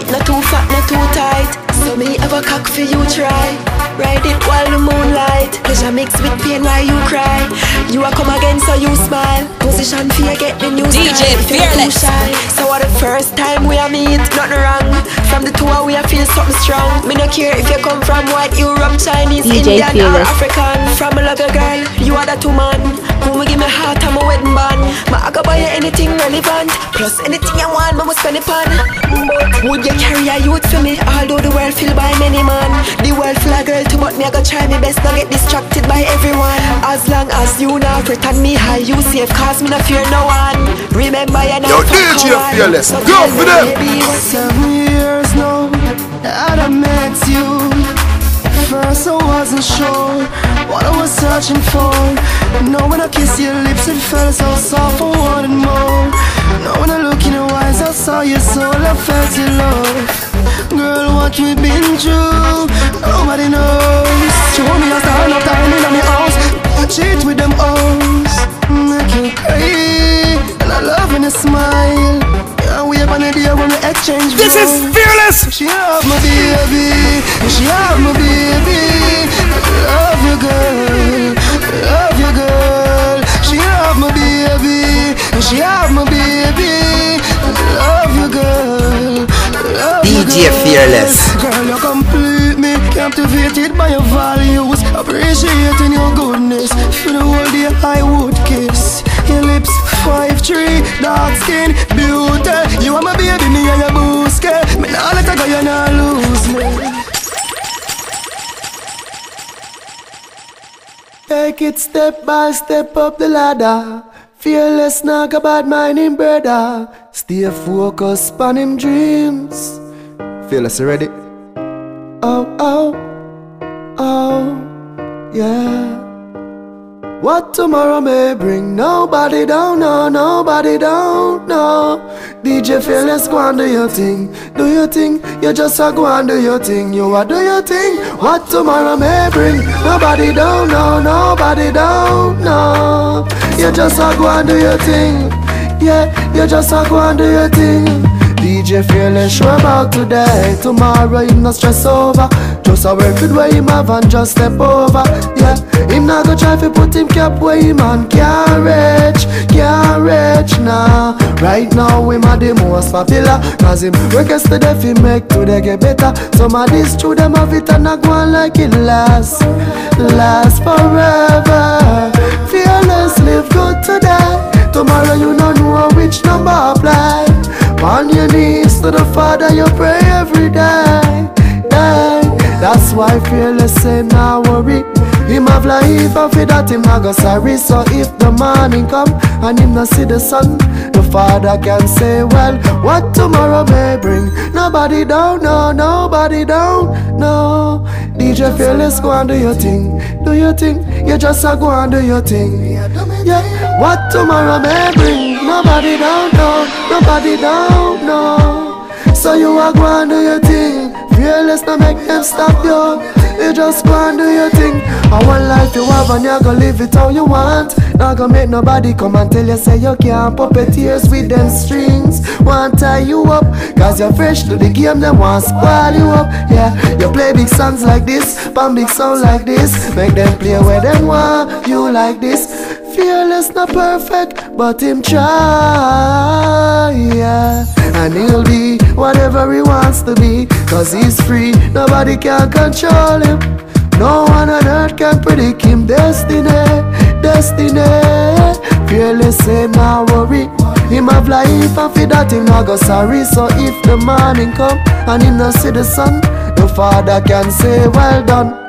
Not too fat, not too tight. So me have a cock for you try. Ride it while the moonlight. Pleasure mixed with pain while you cry. You are come again, so you smile. Position fear, get the new DJ style. Fearless. shy. So what the first time we are meet, nothing wrong. From the two we are feel something strong. Me no care if you come from white, Europe, Chinese, DJ Indian or Fearless. African. From a love your girl, you are the two man. Who me give me heart, I'm a wedding band. Ma I go buy you anything relevant. Plus anything you want, me must spend it on. Would you carry a youth for me? Although the world filled by many man. The world full of too, but me I go try my best not get distracted by everyone. As long as you not pretend me high, you safe, cause me no fear no one. Remember you not Yo, for DJ coward. Fearless, So go for them. baby, what's years now that I met you. First I wasn't sure what I was searching for. Now when I kiss your lips, it felt so soft. I wanted more. Now when I look in your eyes, I saw your soul. I felt your love. Girl, what we've been through, nobody knows. Show me a stand up time in my house. Cheat with them O's. Make you cry, and I love when you smile. Yeah, we up on the day when we exchange. This is fearless. She have my baby, she have my baby. Love you, girl, love you, girl. She have my baby, she have my baby. Love you, girl, love you, DJ girl. Fearless. Girl, you complete me, captivated by your values, appreciating your goodness. For the whole day I would kiss your lips, five tree, dark skin, beauty. You are my baby, me and your booske. Me nah let her go, you nah lose me. Take it step by step up the ladder. Fearless, knock a bad mind in brother. Stay focused on him dreams. Fearless, ready? Oh, oh, oh, yeah. What tomorrow may bring, nobody don't know, nobody don't know. DJ Fearless, go and do your thing, do your thing. You just a go and do your thing, you a do your thing. What tomorrow may bring, nobody don't know, nobody don't know. You just a go and do your thing, yeah. You just a go and do your thing. DJ Fearless sure about today Tomorrow him not stress over Just a work with him have and just step over. Yeah, him not go try fi put him cap where him man can't reach Can't reach now. Right now him a the most popular Cause him work yesterday fi make today get better. Some of these true them have it and not go on like it last Last forever. Fearless live good today. Tomorrow you don't know which number apply. On your knees to the Father, you pray every day. day. That's why fearless say now worry. Him have life and for that him not go sorry. So if the morning come and him not see the sun, the Father can say, well, what tomorrow may bring. Nobody don't know, nobody don't know. DJ fearless, go and do your thing, do your thing. You just a go and do your thing. Yeah, what tomorrow may bring. Nobody don't know, nobody don't know. So you are go and do your thing. Fearless, no make them stop you. You just go and do your thing. I want life you have and you gonna live it how you want. Not gonna make nobody come and tell you say you can't puppeteers with them strings. Want tie you up, cause you're fresh to the game, Them want spoil you up. Yeah, you play big songs like this, pan big sound like this. Make them play where them want, you like this. Fearless, not perfect, but him try, yeah. And he'll be whatever he wants to be, cause he's free, nobody can control him. No one on earth can predict him destiny, destiny. Fearless say nah worry Him have life and for that him not go sorry So if the morning come and him not see the sun The father can say well done